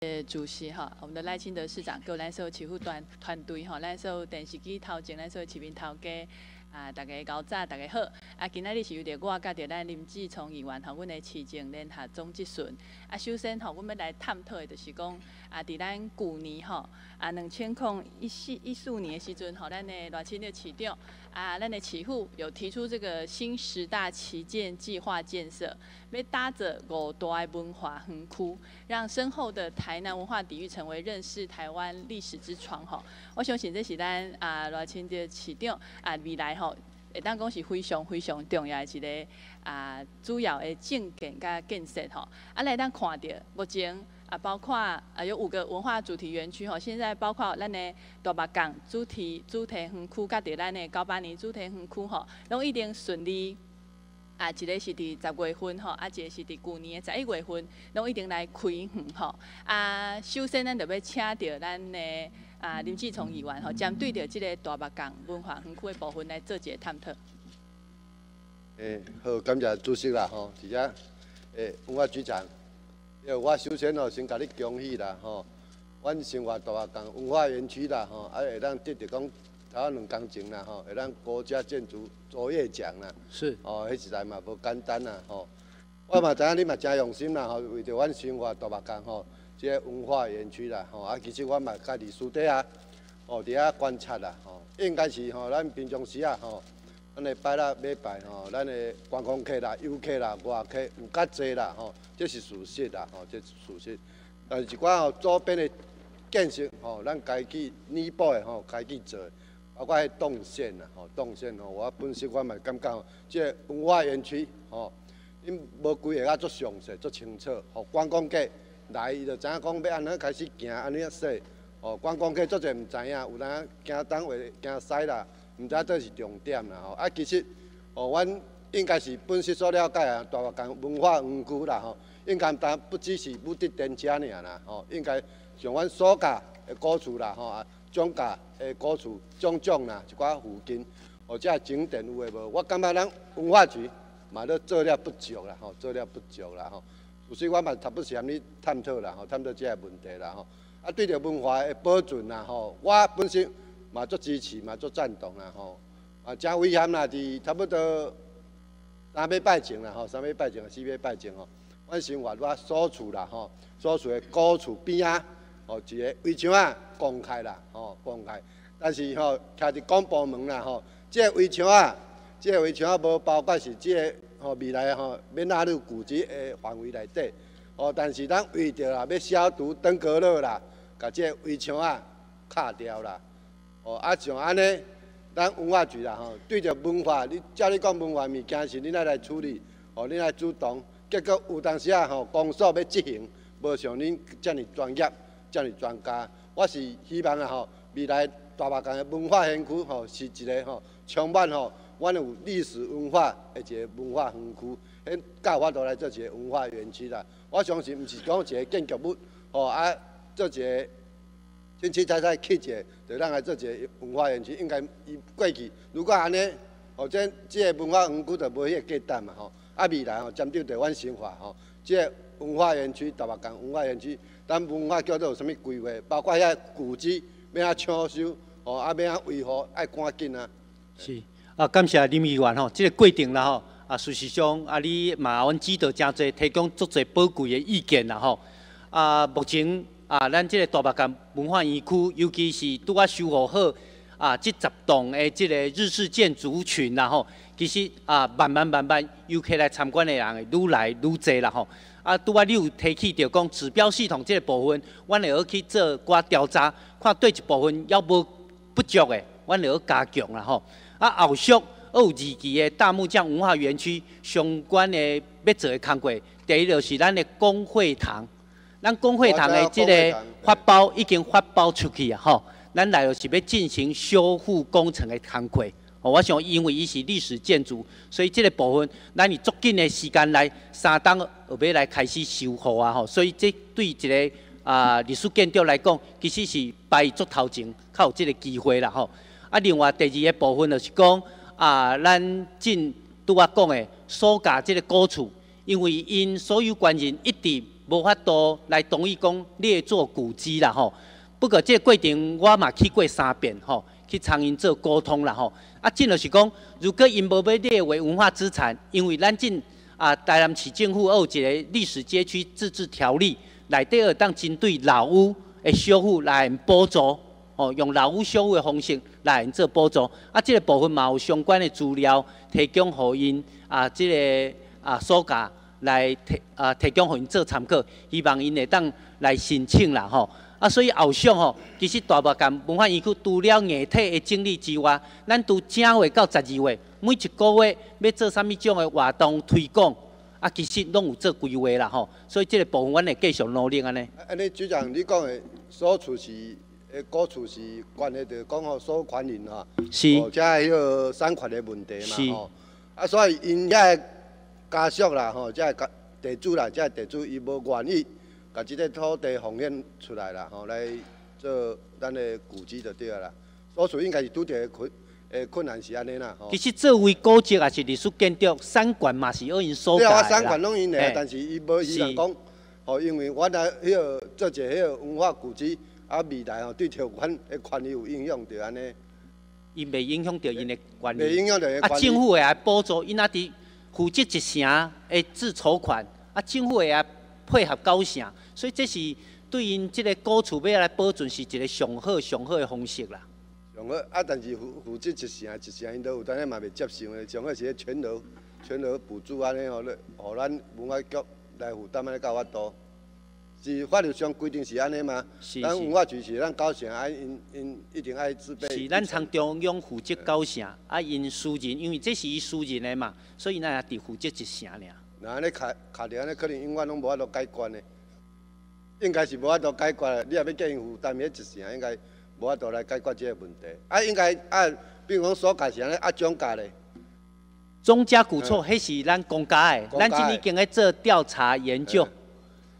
呃，主席哈，我们的赖清德市长，各位来所有起护团团队哈，来所有电视机头前，来所有市民头家。啊，大家高早，大家好。啊，今仔日是由着我甲着咱林志聪议员吼，阮的市政联合总集顺。啊，首先吼，阮要来探讨的就是讲，啊，伫咱旧年吼，啊，两千零一四一四年的时阵吼，咱的赖清德市长，啊，咱的市府有提出这个新十大旗舰计划建设，要搭着五大文化园区，让深厚的台南文化底蕴成为认识台湾历史之窗吼。我相信这是咱啊赖清的市长啊未来吼。会当讲是非常非常重要的一个啊，主要的政见甲建设吼。啊，来当看到目前啊，包括啊有五个文化主题园区吼，现在包括咱的大白港主题主题园区，甲伫咱的高巴尼主题园区吼，拢一定顺利。啊，一个是伫十月份吼，啊，一个是伫旧年的十一月份，拢一定来开园吼。啊，首先咱就要请到咱的。啊，林志聪议员吼，针对着即个大白港文化园区的部分来做一个探讨。诶，好，感谢主席啦吼，而且诶，文化局长，诶，我首先哦先甲你恭喜啦吼，阮生活大白港文化园区啦吼，啊会当得着讲头啊两工前啦吼，会当国家建筑卓越奖啦。是。哦，迄实在嘛无简单啦吼，我嘛知影你嘛真用心啦吼，为着阮生活大白港吼。即个文化园区啦，吼啊，其实我嘛家己私底下，吼伫遐观察啦，吼应该是吼咱平常时啊，吼咱的拜六礼拜吼，咱的观光客啦、游客啦、外客有较济啦，吼，这是事实啦，吼，这是事实。但是一寡吼周边的建设，吼，咱该去弥补的吼，该去做，包括迄动线啦，吼，动线吼，我本身我嘛感觉吼，即个文化园区，吼，因无规个啊足详细、足清楚，吼观光客。来，伊就知影讲要安怎开始行，安尼啊说，吼，观光客足侪毋知影，有人行东话行西啦，毋知这是重点啦吼。啊，其实，哦，阮应该是本身所了解啊，大华港文化园区啦吼，应该单不只是武德殿遮尔啦吼，应该像阮所价的古厝啦吼，啊，种价的古厝种种啦，一寡附近，或者景点有诶无？我感觉咱文化局嘛都做了不足啦吼，做了不足啦吼。所以我嘛差不多是向你探讨啦，吼，探讨这个问题啦，吼。啊，对着文化的保存啦，吼，我本身嘛足支持，嘛足赞同啦，吼。啊，真危险啦，伫差不多三礼拜前啦，吼，三礼拜前、四礼拜前吼，阮生活我所处啦，吼，所处的高处边啊，吼，一个围墙啊公开啦，吼，公开。但是吼，徛伫公部门啦，吼，这个围墙啊，这个围墙啊，无包括是这个。吼，未来吼要纳入古迹的范围内底，哦，但是咱为着啦，要消毒登革热啦，甲这围墙啊卡掉啦，哦，啊像安尼，咱文化局啦吼，对着文化，你照你讲文化物件是你来来处理，哦，你来主动，结果有当时啊吼，公所要执行，无像恁遮尔专业、遮尔专家，我是希望啊吼，未来大白港的文化园区吼，是一个吼充满吼。阮有历史文化的一个文化园区，迄教法都来做一个文化园区啦。我相信毋是讲一个建筑物，吼啊做一个清清彩彩气节，就咱来做一个文化园区。应该伊过去如果安尼，或者即个文化园区就无迄个价值嘛吼。啊未来吼，针对台湾生活吼，即个文化园区、大白港文化园区，咱文化叫做有啥物规划？包括遐古迹要怎抢修，吼啊要怎维护，爱赶紧啊。是。啊，感谢林议员吼，这个规定啦吼，啊，事实上啊，你嘛阮指导真侪，提供足侪宝贵的意见啦吼。啊，目前啊，咱这个大白港文化园区，尤其是拄啊修复好啊，这十栋的这个日式建筑群啦吼，其实啊，慢慢慢慢游客来参观的人会愈来愈侪啦吼。啊，拄啊你有提起着讲指标系统这个部分，阮会去做寡调查，看对一部分要无不足的，阮会加强啦吼。啊，后续有二期的大木匠文化园区相关的要做的工作，第一就是咱的工会堂，咱工会堂的这个发包已经发包出去啊，吼，咱来就是要进行修复工程的工作。哦，我想因为伊是历史建筑，所以这个部分咱以足紧的时间来三档后尾来开始修复啊，吼，所以这对一个啊历史建筑来讲，其实是摆足头前较有这个机会啦，吼。啊，另外第二个部分就是讲啊，咱进拄我讲的所价这个古厝，因为因所有官人一直无法度来同意讲列作古迹啦吼。不过这过程我嘛去过三遍吼，去参与做沟通啦吼。啊，即就是讲，如果因无要列为文化资产，因为咱进啊台南市政府有一个历史街区自治条例，内底有当针对老屋的修复来补助，哦，用老屋修复的方式来做补助。啊，这个部分嘛有相关的资料提供互因啊，这个啊所价来提啊提供互因做参考，希望因会当来申请啦吼。啊，所以后向吼，其实大部分文化园区除了艺体的整理之外，咱从正月到十二月，每一个月要做啥物种的活动推广，啊，其实拢有做规划啦吼。所以这个部分，阮会继续努力安尼。安尼局长，你讲的所处是诶，各处是关系着讲吼，所款人吼，是，哦，即迄个产权的问题嘛吼。啊，所以因遐家属啦吼，即个地主啦，即地主伊无愿意。把即个土地奉献出来啦，吼，来做咱的古迹就对啦。所处应该是拄着困，诶困难是安尼啦。其实作为古迹也是历史建筑，三馆嘛是要因所盖对啊，三馆拢因诶，但是伊无伊人讲，吼，因为我来迄个做者迄个文化古迹，啊未来吼对条款诶权利有影响着安尼。伊未影响着因的管理。未影响着因啊，政府会来补助因阿伫负责一城诶自筹款，啊，政府会配合九城。所以这是对因即个古厝要来保存是一个上好上好的方式啦。上好啊，但是负负责一城一城因都有，当然嘛袂接受的。上好是全额全额补助安尼吼，咧，互咱文化局来负担安尼较法度。是法律上规定是安尼吗？是咱文化局是咱高城，啊因因一定爱自备。是咱从中央负责高城，啊因私人，因为这是伊私人的嘛，所以咱也伫负责一城尔。那安尼卡卡着安尼，可能永远拢无法度解决的。应该是无法度解决，你也要叫因负担迄一成，应该无法度来解决这个问题。啊，应该啊，比如讲所价是安尼，啊总价咧。总价古厝，迄是咱公家的，咱今年经在做调查研究，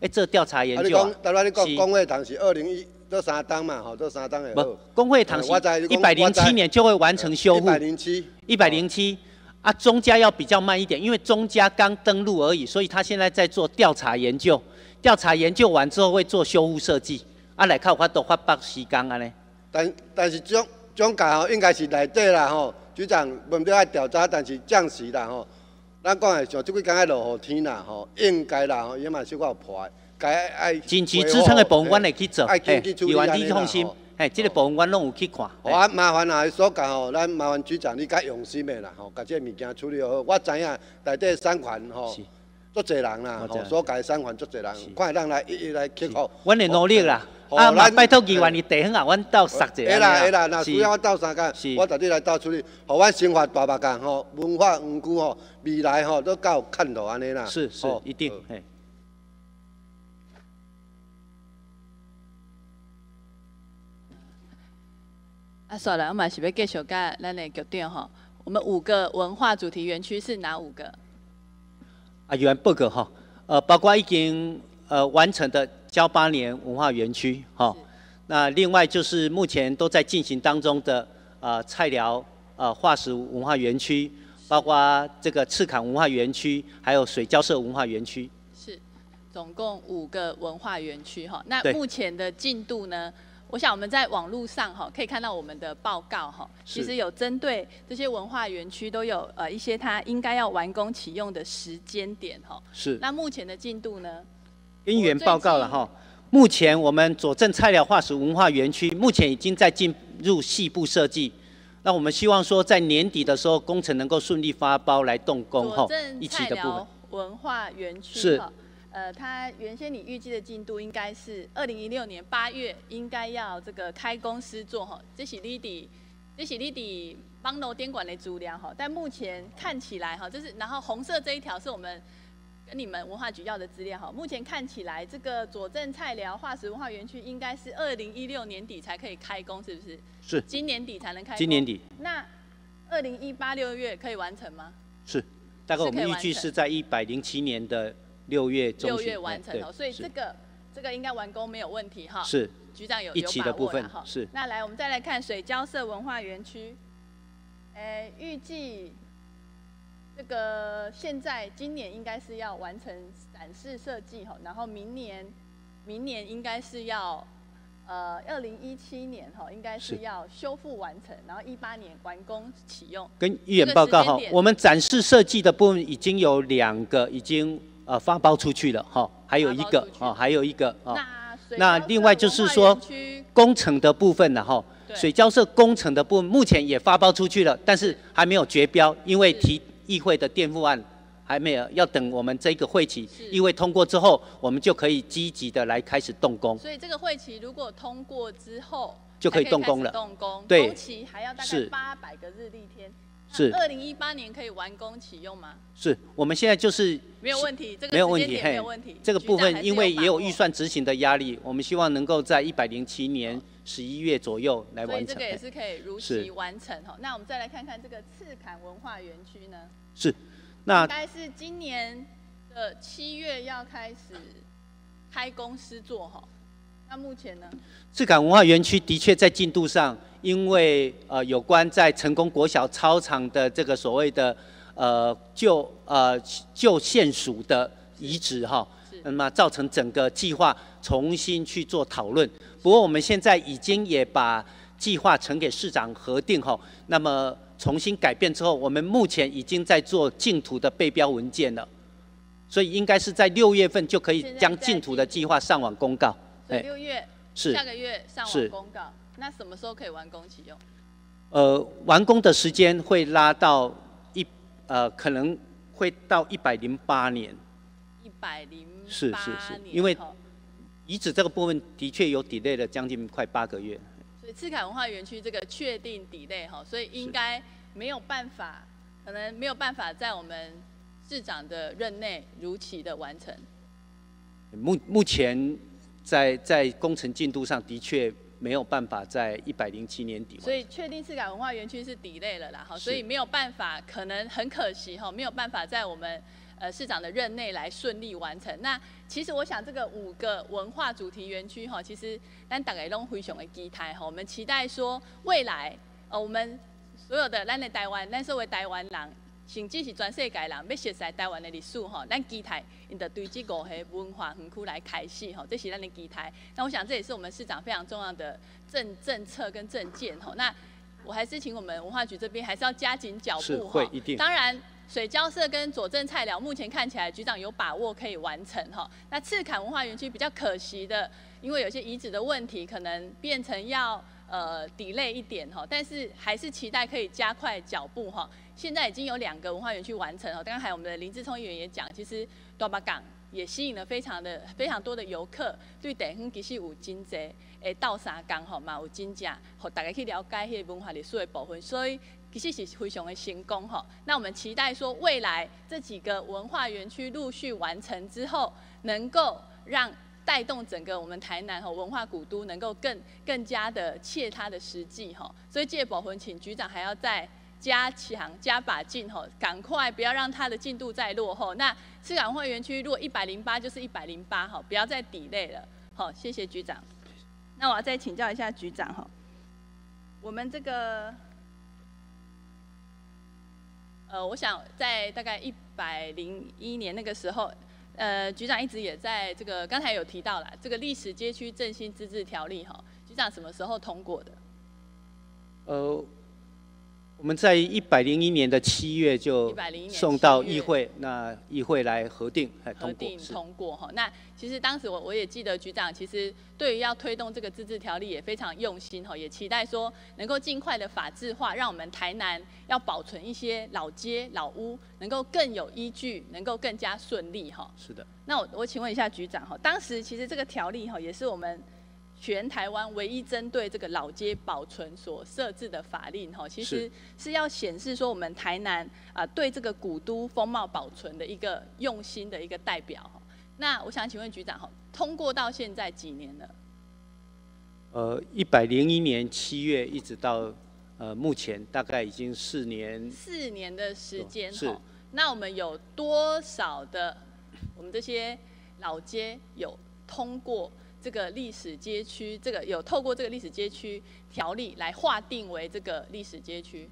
咧做调查研究。啊，你讲，当然你讲工会堂是二零一做三档嘛，吼，做三档的。不，工会堂是一百零七年就会完成修复。一百零七。一百零七。啊，中家要比较慢一点，因为中家刚登陆而已，所以他现在在做调查研究。调查研究完之后会做修复设计，啊来靠法度发北时间安尼。但但是总总价吼应该是内底啦吼，局长问到爱调查，但是暂时啦吼，咱讲的像即几工诶落雨天啦吼，应该啦吼，也嘛小可有破，该爱。紧急支撑的部分，阮会去做，哎，有安你放心，哎，这个部分阮拢有去看。好啊，麻烦啊，所讲吼，咱麻烦局长你较用心的啦吼，把这物件处理好。我知影内底三款吼。足侪人啦，吼，所改三环足侪人，快让来一一来克服。阮会努力啦，啊，拜托议员你地方啊，阮斗杀者。会啦会啦，那需要我斗三工，我特地来斗处理，互阮生活大白干吼，文化园区吼，未来吼都较有看头安尼啦。是是，一定。啊，算了，我嘛是要继续甲咱的局长吼，我们五个文化主题园区是哪五个？啊，有人报告哈，呃，包括已经呃完成的交八年文化园区哈，那另外就是目前都在进行当中的呃菜寮呃化石文化园区，包括这个赤坎文化园区，还有水交社文化园区。是，总共五个文化园区哈，那目前的进度呢？我想我们在网络上哈可以看到我们的报告哈，其实有针对这些文化园区都有呃一些它应该要完工启用的时间点哈。是。那目前的进度呢？因缘报告了哈。目前我们佐证菜鸟化石文化园区目前已经在进入细部设计，那我们希望说在年底的时候工程能够顺利发包来动工哈。一起的部分。文化园区是。呃，它原先你预计的进度应该是二零一六年八月应该要这个开工施作哈，这是你的，这是你的帮楼电管的资料哈，但目前看起来哈，就是然后红色这一条是我们跟你们文化局要的资料哈，目前看起来这个左镇菜寮化石文化园区应该是二零一六年底才可以开工，是不是？是。今年底才能开。今年底。那二零一八六月可以完成吗？是，大概我们预计是在一百零七年的。六月中六月完成哦，所以这个这个应该完工没有问题哈。是局长有一起的部分哈。是。那来，我们再来看水交社文化园区，诶，预计这个现在今年应该是要完成展示设计哈，然后明年明年应该是要呃二零一七年哈，应该是是要修复完成，然后一八年完工启用。跟议员报告哈我们展示设计的部分已经有两个已经呃发包出去了哈，还有一个发包出去。哦，还有一个哦。那另外就是说工程的部分呢，哈，对。水交社工程的部分目前也发包出去了，但是还没有决标，因为提议会的垫付案还没有，要等我们这个会期议会通过之后，我们就可以积极的来开始动工。所以这个会期如果通过之后，就可以动工了。动工，对。工期还要大概八百个日历天。是二零一八年可以完工启用吗？是我们现在就是没有问题，这个没有问题，时间点没有问题。这个部分因为也有预算执行的压力，我们希望能够在一百零七年十一月左右来完成。嘿这个也是可以如期完成哈。那我们再来看看这个赤坎文化园区呢，是，那应该是今年的七月要开始开工施作哈。那目前呢？赤坎文化园区的确在进度上，因为呃有关在成功国小操场的这个所谓的呃旧呃旧县属的遗址哈，那么造成整个计划重新去做讨论。不过我们现在已经也把计划呈给市长核定哈，那么重新改变之后，我们目前已经在做净土的背标文件了，所以应该是在六月份就可以将净土的计划上网公告。所以哎六月是下个月上是网公告。那什么时候可以完工启用？呃，完工的时间会拉到一呃，可能会到一百零八年。一百零是八是是年因为遗址这个部分的确有 delay 了将近快八个月。所以赤坎文化园区这个确定底类哈，所以应该没有办法，可能没有办法在我们市长的任内如期的完成。目目前在在工程进度上的确没有办法在一百零七年底。所以确定赤改文化园区是底类了啦，哈，所以没有办法，可能很可惜哈，没有办法在我们呃市长的任内来顺利完成。那其实我想这个五个文化主题园区哈，其实咱大概拢非常的期待哈，我们期待说未来呃我们所有的咱的台湾，咱作为台湾人。甚至是全世界人要熟悉台湾的历史吼，咱基台因得对这五个文化园区来开始吼，这是咱的基台。那我想这也是我们市长非常重要的政政策跟政见吼。那我还是请我们文化局这边还是要加紧脚步哈。会一定当然，水交社跟佐证菜鸟目前看起来局长有把握可以完成哈。那赤坎文化园区比较可惜的，因为有些遗址的问题，可能变成要呃 delay 一点哈，但是还是期待可以加快脚步哈。现在已经有两个文化园区完成了，刚才我们的林志聪议员也讲，其实大巴港也吸引了非常的非常多的游客，对地方其实有真济诶到三港吼嘛有真正，互大家去了解迄个文化历史的部分，所以其实是非常的成功吼。那我们期待说未来这几个文化园区陆续完成之后，能够让带动整个我们台南和文化古都能够更更加的切它的实际哈，所以这个部分请局长还要再加强加把劲吼，赶快不要让它的进度再落后。那赤港会园区如果一百零八就是一百零八哈，不要再抵累了。好，谢谢局长。那我要再请教一下局长哈，我们这个。呃，我想在大概一百零一年那个时候，呃，局长一直也在这个刚才有提到了这个历史街区振兴自治条例哈，局长什么时候通过的？呃，我们在一百零一年的七月就送到7月议会，那议会来核定，哎，核通过定。通过哈。那其实当时我我也记得局长其实对于要推动这个自治条例也非常用心哈，也期待说能够尽快的法制化，让我们台南要保存一些老街老屋，能够更有依据，能够更加顺利哈。是的，那我我请问一下局长哈，当时其实这个条例哈也是我们全台湾唯一针对这个老街保存所设置的法令哈，其实是是要显示说我们台南啊、对这个古都风貌保存的一个用心的一个代表。那我想请问局长哈，通过到现在几年了？呃，一百零一年七月一直到呃目前大概已经四年，四年的时间是哈。那我们有多少的我们这些老街有通过这个历史街区，这个有透过这个历史街区条例来划定为这个历史街区？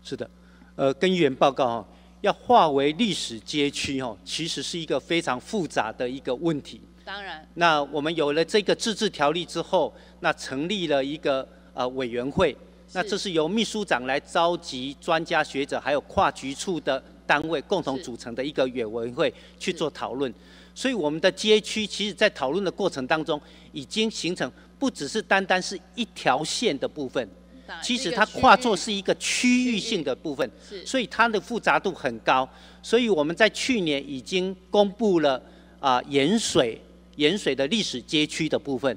是的，呃，跟议员报告哈，要划为历史街区哦，其实是一个非常复杂的一个问题。当然，那我们有了这个自治条例之后，那成立了一个呃委员会，那这是由秘书长来召集专家学者，还有跨局处的单位共同组成的一个委员会去做讨论。所以我们的街区，其实在讨论的过程当中，已经形成不只是单单是一条线的部分，其实它跨作是一个区域性的部分，所以它的复杂度很高。所以我们在去年已经公布了啊盐水。盐水的历史街区的部分，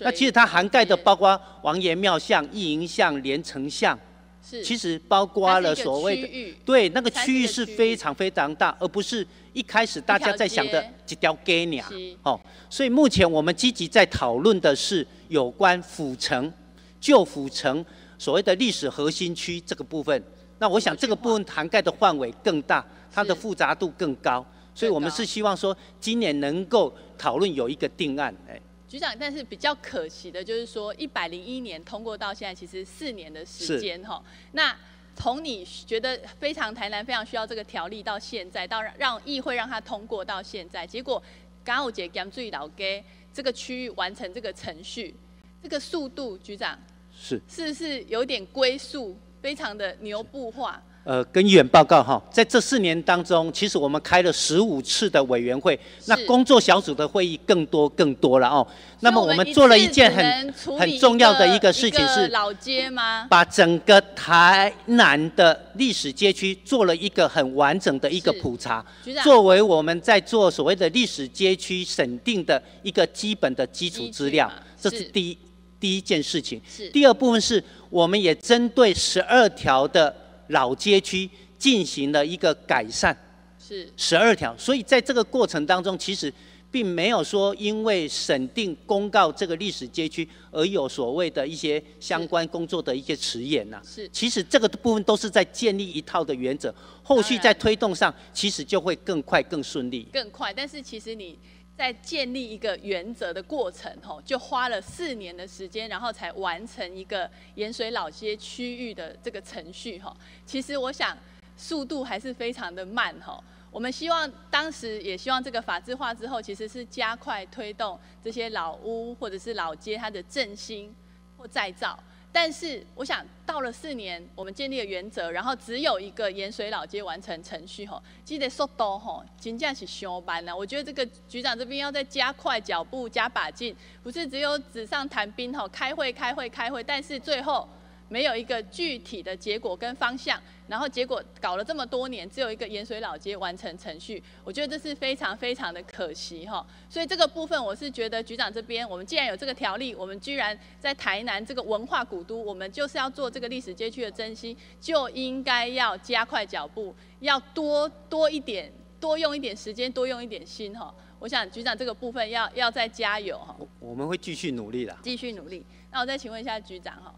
那其实它涵盖的包括王爷庙巷、义营巷、连城巷，是，其实包括了所谓的，对，那个区域是非常非常大，而不是一开始大家在想的几条街。鸟，哦，所以目前我们积极在讨论的是有关府城、旧府城所谓的历史核心区这个部分，那我想这个部分涵盖的范围更大，它的复杂度更高。所以我们是希望说，今年能够讨论有一个定案。哎，局长，但是比较可惜的就是说，一百零一年通过到现在，其实四年的时间哈。那从你觉得非常台南非常需要这个条例到现在，到让议会让它通过到现在，结果刚有节讲最老给这个区域完成这个程序，这个速度，局长是是不是有点龟速，非常的牛步化？呃，跟议员报告哈，在这四年当中，其实我们开了十五次的委员会，那工作小组的会议更多更多了哦。那么我们做了一件很很重要的一个事情是老街吗？把整个台南的历史街区做了一个很完整的一个普查，作为我们在做所谓的历史街区审定的一个基本的基础资料，这是第一第一件事情。第二部分是我们也针对十二条的。老街区进行了一个改善，是十二条，所以在这个过程当中，其实并没有说因为审定公告这个历史街区而有所谓的一些相关工作的一些迟延呐。是，其实这个部分都是在建立一套的原则，后续在推动上其实就会更快更顺利。更快，但是其实你。在建立一个原则的过程，吼，就花了四年的时间，然后才完成一个盐水老街区域的这个程序，吼。其实我想速度还是非常的慢，吼。我们希望当时也希望这个法制化之后，其实是加快推动这些老屋或者是老街它的振兴或再造。但是，我想到了四年，我们建立了原则，然后只有一个盐水老街完成程序吼，记得速度吼，真正是上班了。我觉得这个局长这边要再加快脚步，加把劲，不是只有纸上谈兵吼，开会开会开会，但是最后。没有一个具体的结果跟方向，然后结果搞了这么多年，只有一个盐水老街完成程序，我觉得这是非常非常的可惜哈。所以这个部分我是觉得局长这边，我们既然有这个条例，我们居然在台南这个文化古都，我们就是要做这个历史街区的珍惜，就应该要加快脚步，要多多一点，多用一点时间，多用一点心哈。我想局长这个部分要要再加油哈。我们会继续努力的。继续努力。那我再请问一下局长哈。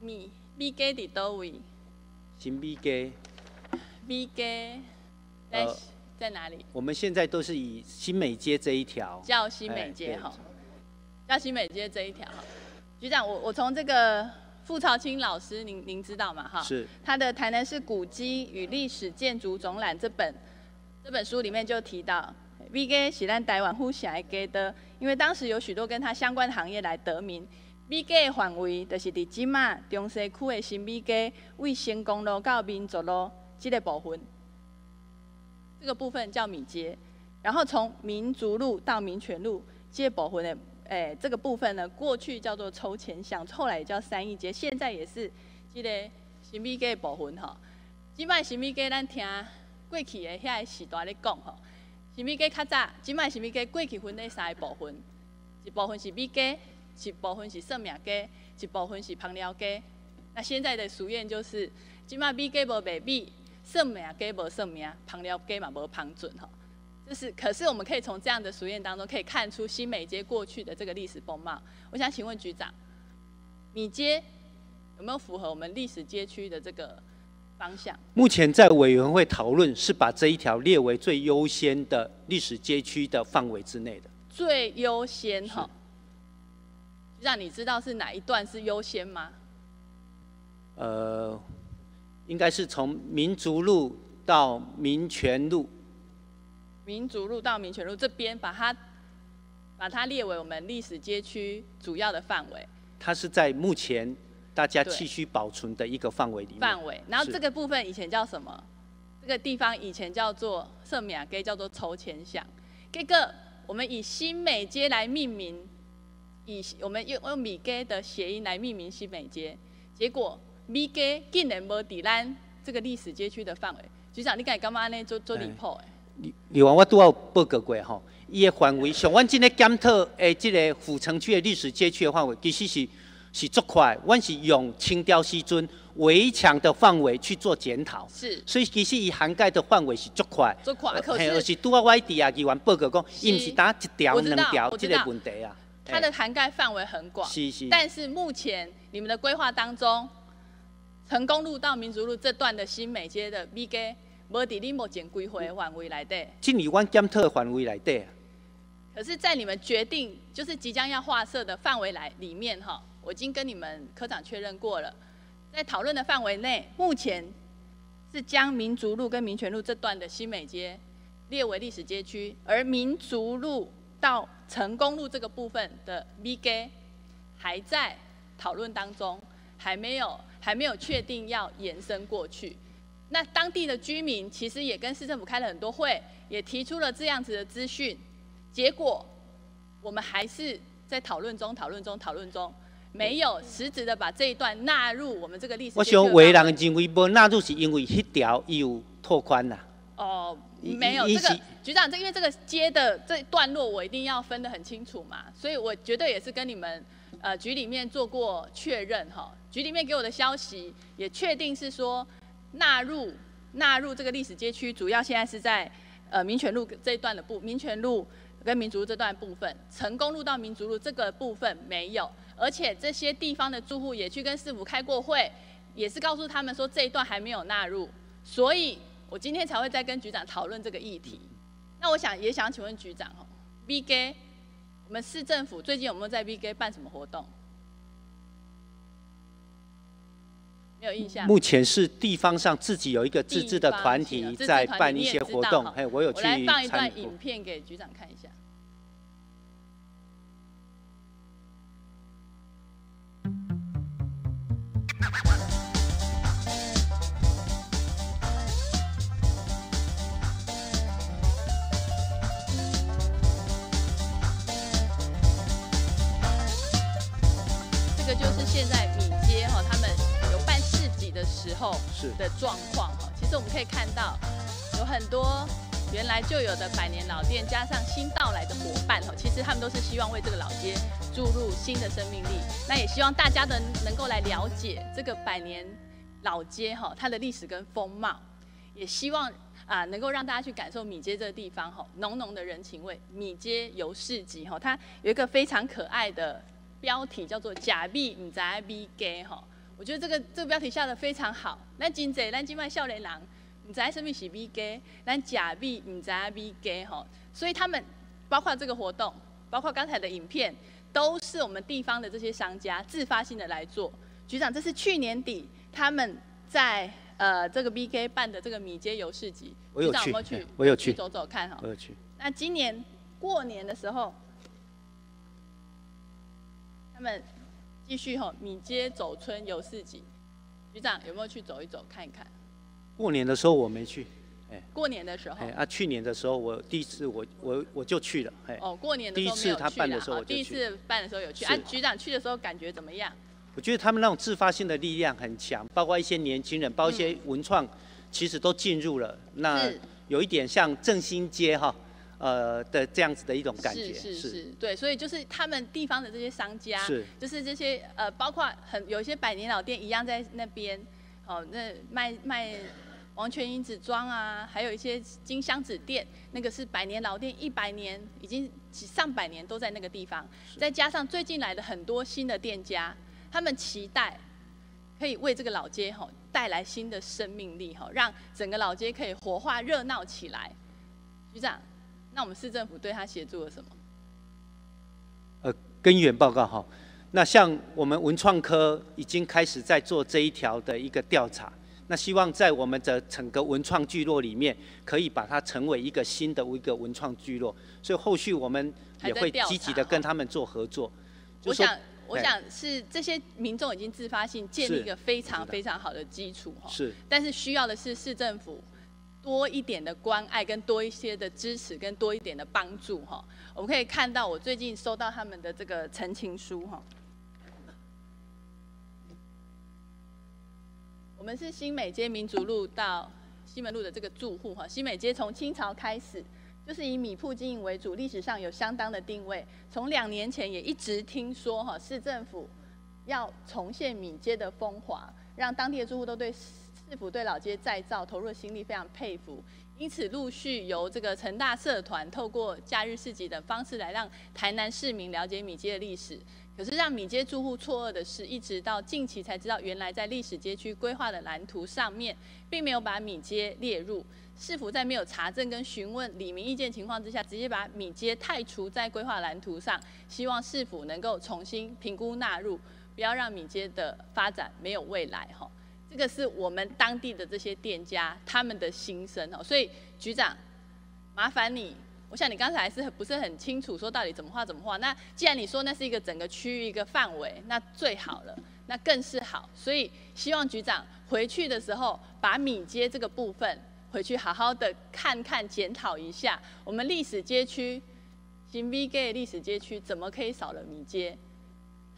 米米街伫倒位？新米街。米街在在哪里？我们现在都是以新美街这一条。叫新美街哈。叫新美街这一条哈。局长，我我从这个傅朝清老师，您您知道吗？哈。是。他的《台南市古迹与历史建筑总览》这本这本书里面就提到，米街是咱台湾呼想的街的，因为当时有许多跟他相关的行业来得名。米街的范围就是伫即马中西区的新米街，为成功路到民族路这个部分，这个部分叫米街。然后从民族路到民权路这个部分的，诶，这个部分呢，过去叫做抽签巷，后来也叫三义街，现在也是这个新米街的部分吼。即摆新米街咱听过去的遐个时代咧讲吼，新米街较早，即摆新米街过去分咧三个部分，一部分是米街。一部分是圣名街，一部分是旁寮街。那现在的俗谚就是：即马米街无卖米，圣名街无圣名，旁寮街嘛无旁准哈。就是，可是我们可以从这样的俗谚当中，可以看出新美街过去的这个历史风貌。我想请问局长，米街有没有符合我们历史街区的这个方向？目前在委员会讨论，是把这一条列为最优先的历史街区的范围之内的。最优先哈。让你知道是哪一段是优先吗？呃，应该是从民族路到民权路，民族路到民权路这边，把它把它列为我们历史街区主要的范围它是在目前大家对继续保存的一个范围里面。范围。然后这个部分以前叫什么？这个地方以前叫做圣米亚街，叫做筹钱巷。这个我们以新美街来命名，以我们用用米街的谐音来命名新美街，结果米街竟然无伫咱这个历史街区的范围。局长，你敢干嘛呢？做做离谱诶？另另外，我拄有报告过吼，伊的范围，像阮即个检讨的即个府城区的历史街区的范围，其实是是足快，阮是用清雕时阵围墙的范围去做检讨，是所以其实伊涵盖的范围是足快。足快，可嘿而是是拄啊，我伫啊，议员报告讲，伊毋是打一条两条即个问题啊。它的涵盖范围很广。是是，但是目前你们的规划当中，成功路到民族路这段的新美街的 B 街，无伫你目前规划的范围内底。进入阮检讨的范围内底啊。可是，在你们决定就是即将要划设的范围来里面哈，我已经跟你们科长确认过了，在讨论的范围内，目前是将民族路跟民权路这段的新美街列为历史街区，而民族路到成功路这个部分的 B G 还在讨论当中，还没有还没有确定要延伸过去。那当地的居民其实也跟市政府开了很多会，也提出了这样子的资讯，结果我们还是在讨论中、讨论中、讨论中，没有实质的把这一段纳入我们这个历史我想有的范围人认为无纳入是因为迄条伊有拓宽啦。哦，没有这个局长，这因为这个街的这段落我一定要分得很清楚嘛，所以我绝对也是跟你们呃局里面做过确认哈，局里面给我的消息也确定是说纳入纳入这个历史街区，主要现在是在呃民权路这一段的部民权路跟民族路这段部分，成功路到民族路这个部分没有，而且这些地方的住户也去跟市府开过会，也是告诉他们说这一段还没有纳入，所以我今天才会再跟局长讨论这个议题。那我想也想请问局长哦 G，我们市政府最近有没有在 G 办什么活动？没有印象。目前是地方上自己有一个自治的团体在办一些活动，道哈嘿，我有去我来放一段影。片给局长看一下。就是现在米街哈，他们有办市集的时候是的状况哈。其实我们可以看到，有很多原来就有的百年老店，加上新到来的伙伴哈，其实他们都是希望为这个老街注入新的生命力。那也希望大家能能够来了解这个百年老街哈，它的历史跟风貌，也希望啊能够让大家去感受米街这个地方哈，浓浓的人情味。米街游市集哈，它有一个非常可爱的标题叫做“假币唔知米街”哈。我觉得这个这个标题下的非常好。咱真济，咱今麦少年人唔知什么是米街，咱假币唔知米街哈。所以他们包括这个活动，包括刚才的影片，都是我们地方的这些商家自发性的来做。局长，这是去年底他们在呃这个 BK 办的这个米街游市集，局长我有去没有去？我有去走走看哈我。有去。那今年过年的时候，他们继续吼米街走村游市集，局长有没有去走一走看一看？过年的时候我没去，哎过年的时候哎，啊，去年的时候我第一次我我我就去了，哎，哦，过年的时候第一次他办的时候第一我就去次办的时候有去。啊，局长去的时候感觉怎么样？我觉得他们那种自发性的力量很强，包括一些年轻人，包括一些文创，其实都进入了。那有一点像正兴街哈，呃的这样子的一种感觉，是是。是，对，所以就是他们地方的这些商家，是。就是这些呃，包括很有一些百年老店一样在那边，哦，那卖卖王权银纸庄啊，还有一些金箱子店，那个是百年老店，一百年已经几上百年都在那个地方，再加上最近来的很多新的店家，他们期待可以为这个老街吼带来新的生命力吼，让整个老街可以活化热闹起来。局长，那我们市政府对他协助了什么？呃根源报告哈。那像我们文创科已经开始在做这一条的一个调查，那希望在我们的整个文创聚落里面，可以把它成为一个新的一个文创聚落。所以后续我们也会积极的跟他们做合作。我想，我想是这些民众已经自发性建立一个非常非常好的基础哈。是。但是需要的是市政府多一点的关爱，跟多一些的支持，跟多一点的帮助哈。我们可以看到，我最近收到他们的这个陈情书哈。我们是新美街民族路到西门路的这个住户哈，新美街从清朝开始就是以米铺经营为主，历史上有相当的定位。从两年前也一直听说哈，市政府要重现米街的风华，让当地的住户都对市府对老街再造投入的心力非常佩服。因此陆续由这个成大社团透过假日市集等方式来让台南市民了解米街的历史。可是让米街住户错愕的是，一直到近期才知道，原来在历史街区规划的蓝图上面，并没有把米街列入。市府在没有查证跟询问里民意见情况之下，直接把米街太除在规划蓝图上，希望市府能够重新评估纳入，不要让米街的发展没有未来哈。这个是我们当地的这些店家他们的心声哦。所以局长，麻烦你。我想你刚才还是不是很清楚，说到底怎么画怎么画。那既然你说那是一个整个区域一个范围，那最好了，那更是好。所以希望局长回去的时候，把米街这个部分回去好好的看看检讨一下。我们历史街区，新 V G 历史街区怎么可以少了米街？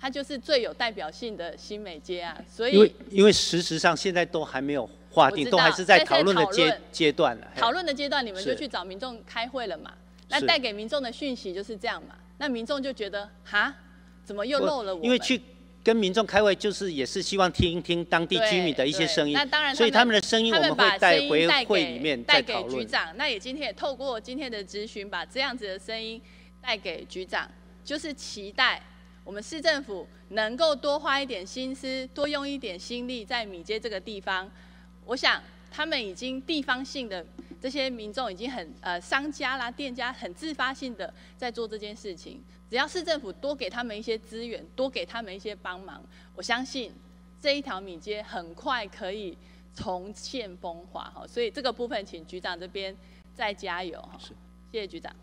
它就是最有代表性的新美街啊。所以因为因为事实上现在都还没有。划定都还是在讨论的阶阶段了。讨论的阶段，你们就去找民众开会了嘛？那带给民众的讯息就是这样嘛？那民众就觉得哈，怎么又漏了我？因为去跟民众开会，就是也是希望听一听当地居民的一些声音。那当然，所以他们的声音我们会带回会里面带给局长。那也今天也透过今天的咨询，把这样子的声音带给局长，就是期待我们市政府能够多花一点心思，多用一点心力在米街这个地方。我想，他们已经地方性的这些民众已经很呃商家啦、店家很自发性的在做这件事情。只要市政府多给他们一些资源，多给他们一些帮忙，我相信这一条米街很快可以重现风华哈。所以这个部分，请局长这边再加油哈。谢谢局长。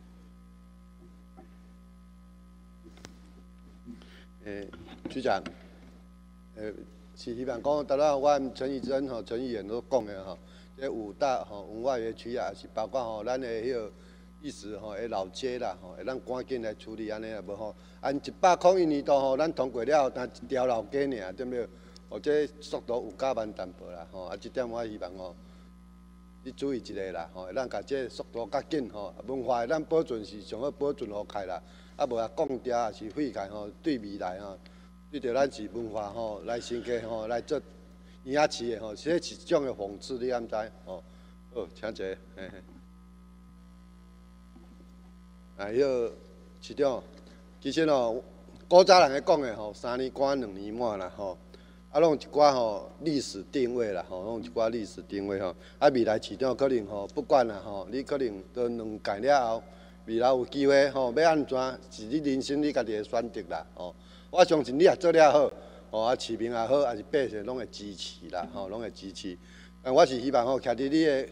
诶，局长，诶。是希望讲，当然，阮陈义珍吼、陈议员都讲的吼，这五大吼文化园区啊，是包括吼咱的迄个历史吼的老街啦吼，会咱赶紧来处理安尼也无吼。按一百块一年度吼，咱通过了，但一条老街尔，对不对？或者速度有加慢淡薄啦吼，啊，这点我希望吼，你注意一下啦吼，咱甲这速度较紧吼，文化咱保存是上好保存好开啦，啊无啊讲掉也是废解吼，对未来吼。对着咱是文化吼，来升级吼，来做营养市的吼，这是一种的讽刺，你安知吼？好，请坐。嘿嘿。啊，迄个市长，其实吼，古早人咧讲的吼，三年关两年满啦吼，啊，拢一寡吼历史定位啦吼，拢一寡历史定位吼，啊，未来市长可能吼，不管啦吼，你可能都两届了后，未来有机会吼，要安怎，是你人生你家己的选择啦吼。我相信你也做了好，吼啊市民也好，也是百姓拢会支持啦，吼拢会支持。但我是希望吼，徛伫你的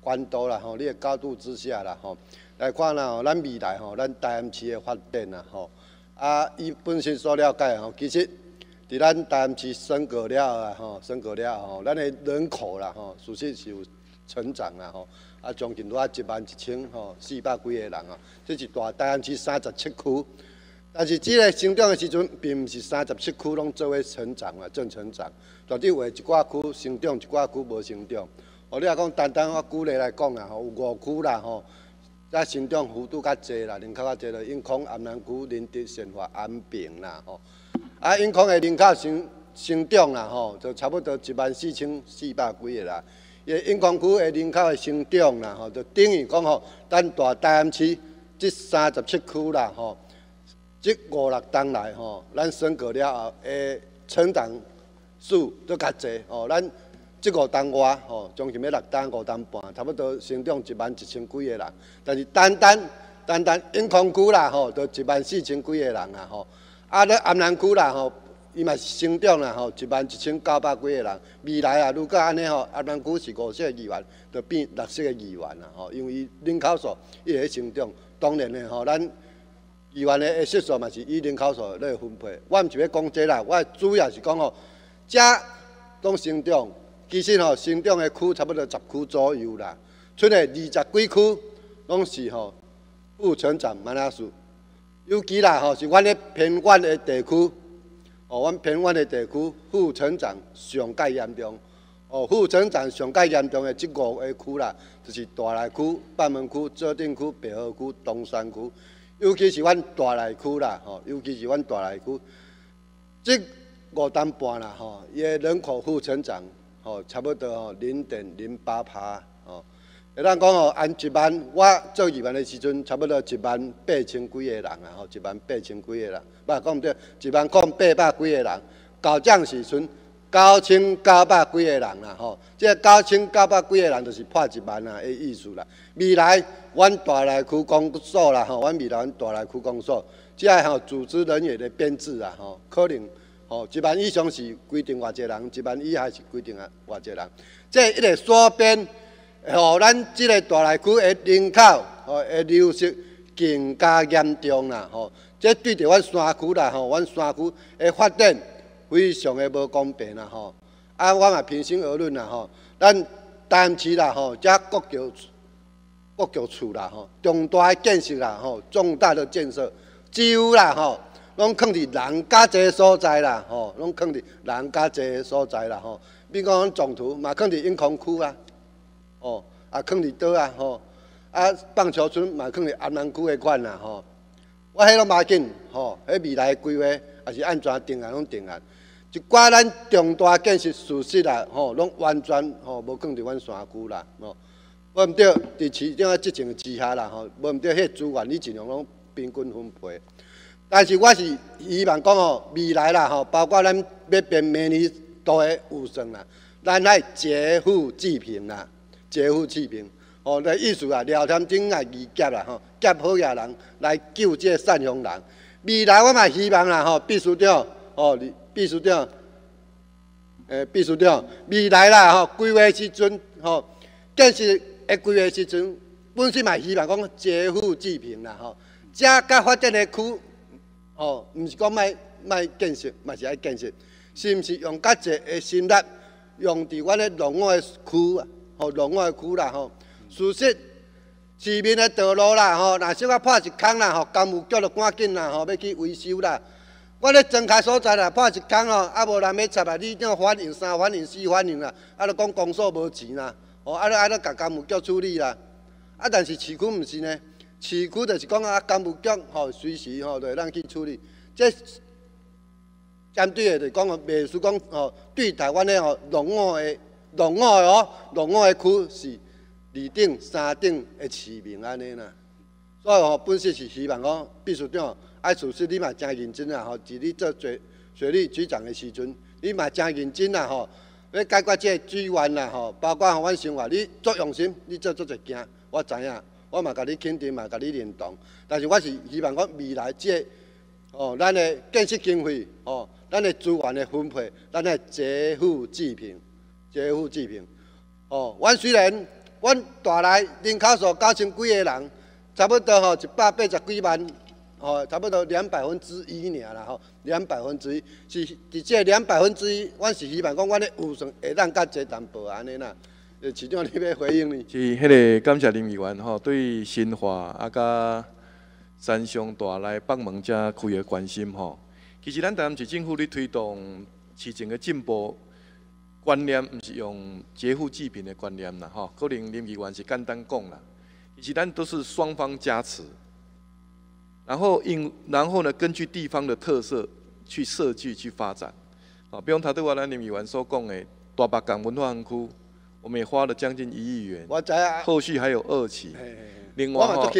关度啦，吼你的高度之下啦，吼来看啦，吼咱未来吼，咱大安市的发展啦，吼啊，伊本身所了解吼，其实伫咱大安市升格了啊，吼升格了吼，咱的人口啦，吼属实是有成长啦，吼啊将近多啊一万一千吼四百几个人啊，这是大大安市三十七区。但是这个成长的时阵，并毋是三十七区拢做为成长啊，正成长，绝对有一寡区成长，一寡区无成长。哦，你若讲单单我举例来讲啊，吼，有五区啦，吼，才成长幅度较济啦，人口较济啦，永康、安南区、仁德、善化、安平啦，吼。啊，永康的人口成成长啦，吼，就差不多一万四千四百几个啦。伊永康区的人口的成长啦，吼，就等于讲吼，咱大台南市这三十七区啦，吼。即五六冬来吼，咱升格了后，诶，成长数都较济吼。咱即五冬外吼，将近要六冬五冬半，差不多成长一万一千几个人。但是单单单单永康区啦吼，都一万四千几个人啊吼。啊，咧安南区啦吼，伊嘛是成长啦吼，一万一千九百几个人。未来啊，如果安尼吼，阿南区是五十个议员，就变六十个议员啦吼，因为伊人口数一直成长。当然咧吼，咱议员的席数嘛是以人口数来分配。我毋是要讲这啦，我主要是讲吼，遮拢成长，其实吼成长的区差不多十区左右啦，剩的二十几区拢是吼副村长马拉苏，尤其啦吼是阮咧偏远的地区。哦，阮偏远的地区副成长上介严重。哦，副成长上介严重的这五个区啦，就是大内区、北门区、左镇区、北河区、东山区，尤其是阮大内区啦，吼，尤其是阮大内区，即五担半啦，吼，伊的人口负成长，吼，差不多吼零点零八趴，吼。会当讲吼，按一万，我做一万的时阵，差不多一万八千几个人啊，吼，一万八千几个人，不讲毋对，一万讲八百几个人，到涨时阵九千九百几个人啦，吼，即九千九百几个人就是破一万啊，的意思啦。未来，阮大内区公所啦，吼，阮未来阮大内区公所，即个吼组织人员的编制啊，吼，可能吼一万以上是规定偌济人，一万以下是规定啊偌济人，即一个缩编。吼，咱即个大内区的人口吼的流失更加严重啦！吼，这对着阮山区啦，吼，阮山区的发展非常的无公平啦！吼，啊，我嘛平心而论啦！吼，咱单市啦，吼，遮国桥、国桥厝啦，吼，重大的建设啦，吼，重大的建设，几乎啦，吼，拢囥伫人较济所在啦，吼，拢囥伫人较济所在啦，吼，比如讲咱总图嘛，囥伫永康区啊。哦，啊，囥伫倒啊，吼，啊，棒球村嘛，囥伫安南区的款啦，吼。我迄拢嘛紧，吼，迄未来规划也是按怎定啊拢定啊。一寡咱重大建设事实啦，吼，拢完全吼无囥伫阮山区啦，吼。无毋对，伫市长的执政之下啦，吼，无毋对，迄资源你尽量拢平均分配。但是我是希望讲吼，未来啦，吼，包括咱要变明年都会有算啦，咱爱劫富济贫啦。劫富济贫，哦，那意思啊，聊天顶啊，义劫啦，吼，劫好嘢人来救这善良人。未来我嘛希望啦，吼，秘书长，哦，秘书长，诶，秘书长，未来啦，吼，规划时阵，吼，建设诶规划时阵，本身嘛希望讲劫富济贫啦，吼，遮甲发展的区，哦，毋是讲卖卖建设，嘛是爱建设，是毋是用较济诶心力，用伫阮咧农业区啊？吼，农业区啦，吼，事实市民的道路啦，吼，若小可破一空啦，吼，工务局就赶紧啦，吼，要去维修啦。我咧庄开所在啦，破一空吼，啊无人要插啊，你怎反应三反应四反应啦？啊，就讲公所无钱啦，吼，啊，啊，啊，甲工务局处理啦。啊，但是市区毋是呢，市区就是讲啊，工务局吼，随时吼，就会咱去处理。这针对的就讲哦，袂输讲吼，对台湾的吼农业的。农业哦，农业区是二等、三等的市民安尼啦。所以吼，本身是希望讲秘书长爱处事，你嘛真认真啊！吼，伫你做水水利局长的时阵，你嘛真认真啊！吼，要解决这资源啦！吼，包括吼阮生活，你做用心，你做做一件，我知影，我嘛甲你肯定，嘛甲你认同。但是我是希望讲未来这哦，咱的建设经费哦，咱的资源的分配，咱的劫富济贫。劫富济贫，哦，阮虽然阮大内人口数九千几个人，差不多吼一百八十几万，吼，差不多两百分之一尔啦，吼，两百分之一是伫这两百分之一，阮是希望讲阮的预算会当较济淡薄安尼啦。呃，市长你要回应呢？是，迄个感谢林议员吼，对新化啊甲山上大内北门遮区的关心吼。其实咱台湾市政府咧推动市政的进步。观念毋是用劫富济贫的观念啦，吼，可能林议员是简单讲啦，其实咱都是双方加持，然后因然后呢，根据地方的特色去设计去发展，啊，比如他对我咱林议员所讲的大白港文化园区，我们也花了将近一亿元，我知啊，后续还有二期，另外吼，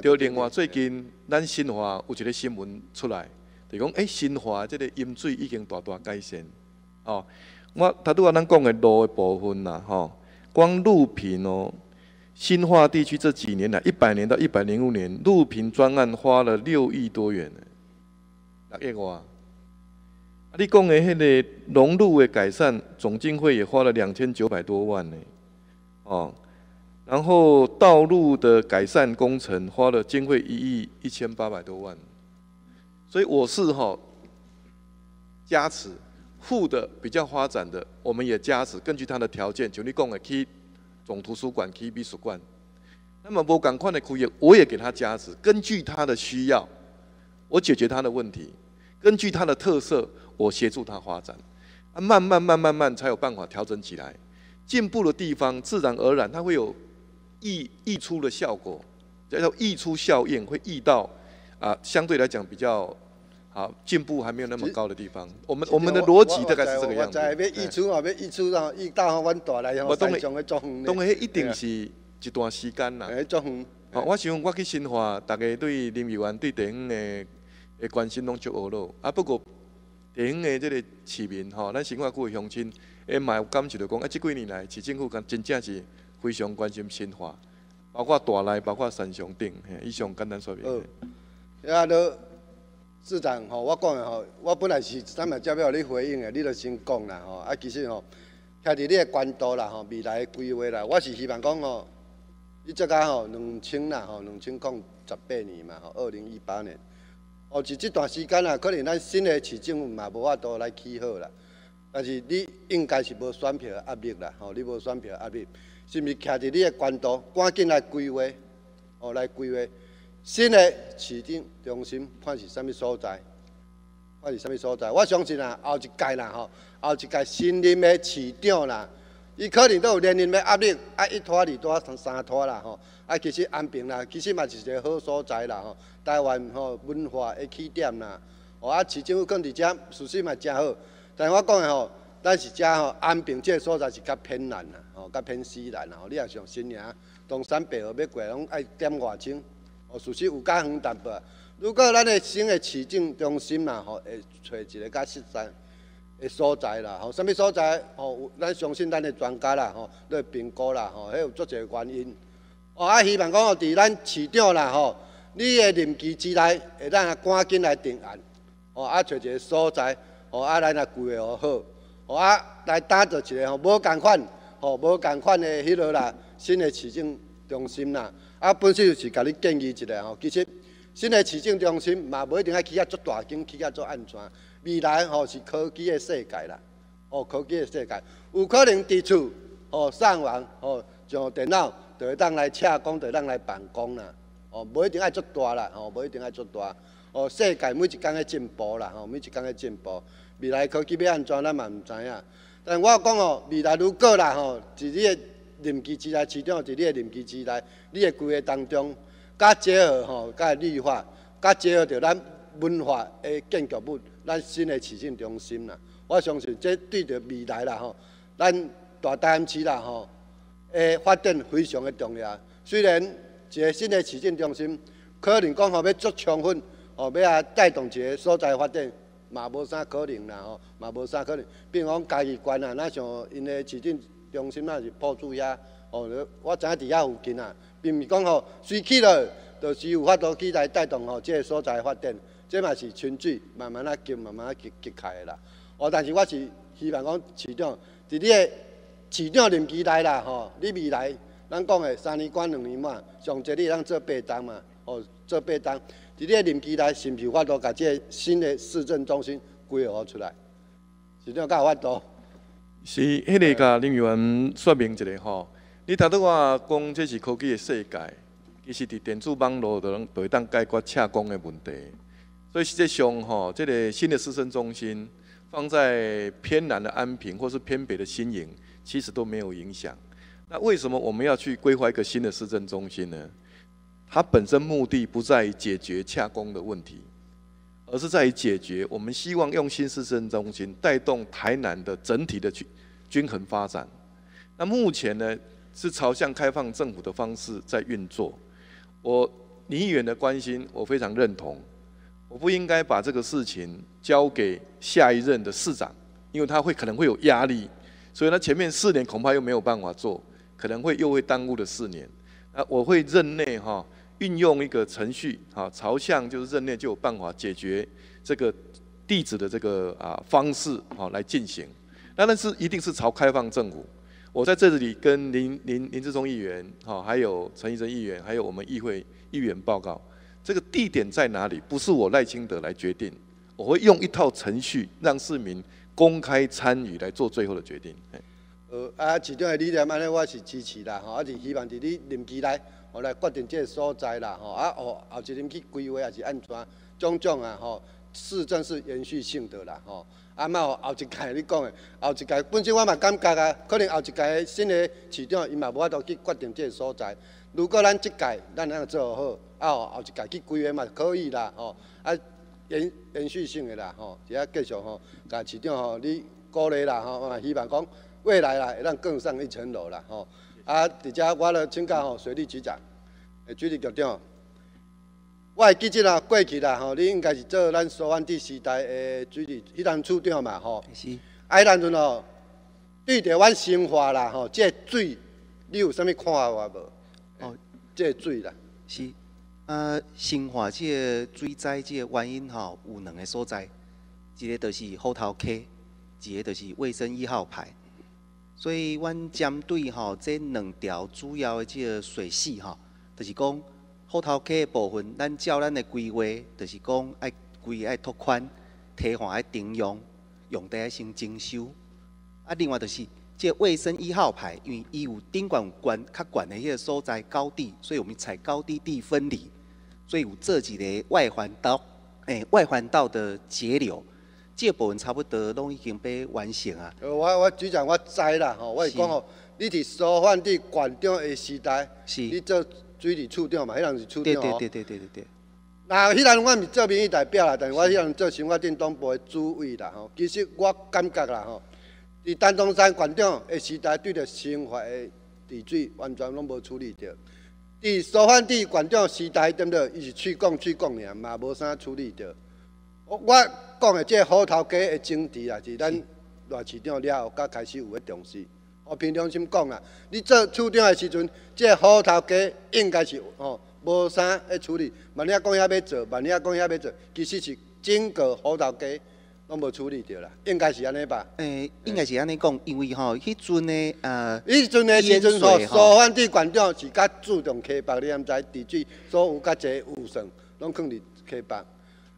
就另外最近咱新华有一个新闻出来，就讲诶，新华这个饮水已经大大改善，哦。我他拄啊，咱讲的路的部分啦，吼，光路平哦，新化地区这几年来，一百年到一百零五年，路平专案花了六亿多元，六亿哇！你讲的迄个农路的改善总经费也花了两千九百多万呢，哦，然后道路的改善工程花了经费一亿一千八百多万，所以我是哈加持，富的比较发展的，我们也加持，根据他的条件，就你讲的去总图书馆、去美术馆，那么我赶快的苦也，我也给他加持，根据他的需要，我解决他的问题，根据他的特色。我协助他发展，啊，慢慢慢慢慢才有办法调整起来。进步的地方，自然而然它会有溢溢出的效果，叫溢出效应，会溢到啊，相对来讲比较好，进步还没有那么高的地方。我们我们的逻辑大概是这个样子。要溢出啊，要溢出啊，溢到阮大来后，当然当然一定是一段时间啦。哎，作风。我想我去新化，大家对林议员对地方的的关心拢足恶咯。啊，不过。地方的这个市民吼，咱新化区的乡亲，也蛮有感受到讲，啊，这几年来市政府讲真正是非常关心新化，包括大内，包括山上顶，以上简单说明。都市长吼，我讲的吼，我本来是咱嘛接要你回应的，你就先讲啦吼。啊，其实吼，徛伫你的关度啦吼，未来规划啦，我是希望讲吼，你这个吼两千啦吼，两千零十八年嘛吼，二零一八年。哦，是这段时间啊，可能咱新的市政府嘛无法度来起好啦。但是你应该是无选票压力啦，吼，你无选票压力，是毋是徛伫你的关度，赶紧来规划，哦，来规划新的市政中心，看是啥物所在，看是啥物所在。我相信啊，后一届啦，吼，后一届新任的市长啦，伊可能都有年龄的压力，啊，一拖二拖三三拖啦，吼。啊，其实安平啦，其实嘛是一个好所在啦，吼。台湾吼文化的起点啦，哦啊市政府讲伫遮，事实嘛真好。但我讲的吼，咱是遮吼安平即个所在是较偏南啦，吼较偏西南啦，吼你若上新营、东山北河要过，拢爱点外钟。哦，事实有较远淡薄。如果咱的新的市政中心啦，吼会找一个较实在的所在啦，吼什物所在？吼，咱相信咱的专家啦，吼来评估啦，吼，迄有足侪原因。哦啊，希望讲吼，伫咱市长啦，吼。你的任期之内，会咱啊赶紧来定案，哦啊找一个所在，哦啊来来规划好，哦啊来打造一个吼无共款，吼无共款的迄落啦，新的市政中心啦，啊本身就是甲你建议一下吼，其实新的市政中心嘛无一定爱起啊足大间，起啊足安全，未来吼是科技的世界啦，哦科技的世界，有可能伫厝哦上网哦上电脑，就会当来洽公，就会当来办公啦。哦，无一定爱做大啦，吼，无一定爱做大。哦，世界每一天的进步啦，吼，每一天的进步。未来科技要安怎，咱嘛毋知影。但我讲哦，未来如果啦，吼，伫你的任期之内，市长伫你的任期之内，你的规划当中，甲结合吼，甲绿化，甲结合着咱文化的建筑物，咱新的市政中心啦。我相信这对着未来啦，吼，咱大台南市啦，吼，的发展非常的重要。虽然一个新的市政中心，可能讲吼要足充分，哦要啊带动一个所在发展，嘛无啥可能啦吼，嘛无啥可能。比如讲嘉义县啊，那像因的市政中心啊是铺住遐，哦，我知影伫遐附近啊，并毋是讲吼随去了，就是有法度去来带动吼这个所在发展，这嘛是循序慢慢啊建，慢慢啊结结开的啦。哦，但是我是希望讲市长伫你的市长任期内啦，吼，你未来。咱讲的三年关两年嘛，上济你通做八单嘛，哦，做八单。伫你个任期内，是毋是有法度甲这新的市政中心规划出来？是怎有法度？是，迄个甲林议员说明一下吼。你头拄我讲这是科技的世界，其实伫电子网络就能就会当解决洽公的问题。所以实际上吼，这个新的市政中心放在偏南的安平或是偏北的新营，其实都没有影响。那为什么我们要去规划一个新的市政中心呢？它本身目的不在于解决洽公的问题，而是在于解决我们希望用新市政中心带动台南的整体的均均衡发展。那目前呢是朝向开放政府的方式在运作。我李议员的关心我非常认同，我不应该把这个事情交给下一任的市长，因为他会可能会有压力，所以他前面四年恐怕又没有办法做。可能会又会耽误了四年，那，我会任内哈运用一个程序哈，朝向就是任内就有办法解决这个地址的这个啊方式哦来进行。那但是一定是朝开放政府。我在这里跟林林林志忠议员哈，还有陈医生议员，还有我们议会议员报告，这个地点在哪里？不是我赖清德来决定，我会用一套程序让市民公开参与来做最后的决定。呃，啊，市长的理念安尼我是支持啦，吼，啊是希望伫你任期内，吼来决定这个所在啦，吼，啊哦后一任去规划也是安怎，种种啊，吼，市政是延续性的啦，吼。啊，嘛后一届你讲的，后一届本身我嘛感觉啊，可能后一届新的市长伊嘛无法度去决定这个所在。如果咱即届咱能做好，啊后后一届去规划嘛可以啦，吼，啊延延续性的啦，吼，只要继续吼，甲市长吼你鼓励啦，吼，嘛希望讲未来啦会当更上一层楼啦，吼。啊，伫遮我咧请教吼水利局长，诶，水利局长。我会记得啦，过去啦吼，你应该是做咱苏湾地时代的水利迄当处长嘛吼。是。啊，迄当阵吼，对着阮生活啦吼，这水你有啥物看法无？哦，这水啦。是。啊，生活这水灾这原因吼，有两个所在，一个就是虎头溪，一个就是卫生一号牌。所以，阮针对吼这两条主要的这个水系吼，就是讲。虎头溪的部分，咱照咱的规划，就是讲爱规爱拓宽，堤防爱停用，用地爱先征收。啊，另外就是这卫生一号牌，因为伊有顶管管较管的迄个所在高地，所以我们采高低地分离，所以有这几个外环道，诶，外环道的截流，这部分差不多拢已经被完成啊。呃，我我局长我知啦吼，我是讲吼，你伫苏焕地馆长的时代，是你做。水利处长嘛，迄人是处长吼。对对对对对对。那迄人我是做民意代表啦，但是我迄人做生活电东部的主委啦吼。其实我感觉啦吼，伫丹东山馆长的时代，对着生活的治水完全拢无处理着。伫苏焕地馆长时代，对不对？伊是去讲去讲尔，嘛无啥处理着。我讲的这虎头家的政治啊，是咱赖市长了后，才开始有咧重视。我凭良心讲啊，你做处长的时阵，这虎头家应该是吼无啥咧处理。万一讲遐要做，万一讲遐要做，其实是整个虎头家拢无处理着啦，应该是安尼吧？诶，应该是安尼讲，因为吼，迄阵的呃，迄阵的时阵吼，苏焕地馆长是较注重溪北，你毋知地水所有较侪污损，拢放伫溪坝。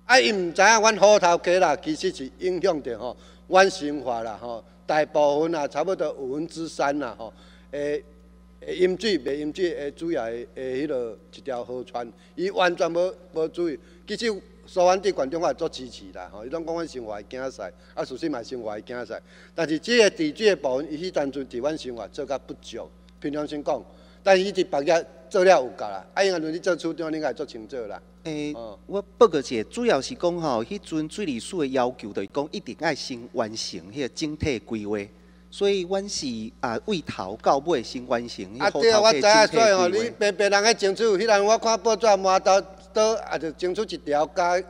啊，伊毋知影阮虎头家啦，其实是影响着吼阮生活啦吼。大部分啊，差不多五分之三啦，吼，诶，饮水、袂饮水诶，主要诶，诶，迄落一条河川，伊完全无无注意。其实苏湾地县长我也做支持啦，吼，伊拢讲阮生活会惊死，啊，事实嘛生活会惊死。但是即个地水诶部分，伊迄单纯伫阮生活做较不足，平常心讲。但是伊伫别个做了有够啦，啊，因为你做处长，你应该做清楚啦。诶，我报告者主要是讲吼，迄阵水利署的要求就是讲一定爱先完成迄个整体规划，所以阮是啊，为头到尾先完成。啊对啊，我知啊，所以吼，你别别人去争取，迄人我看报纸满到倒，也就争取一条，加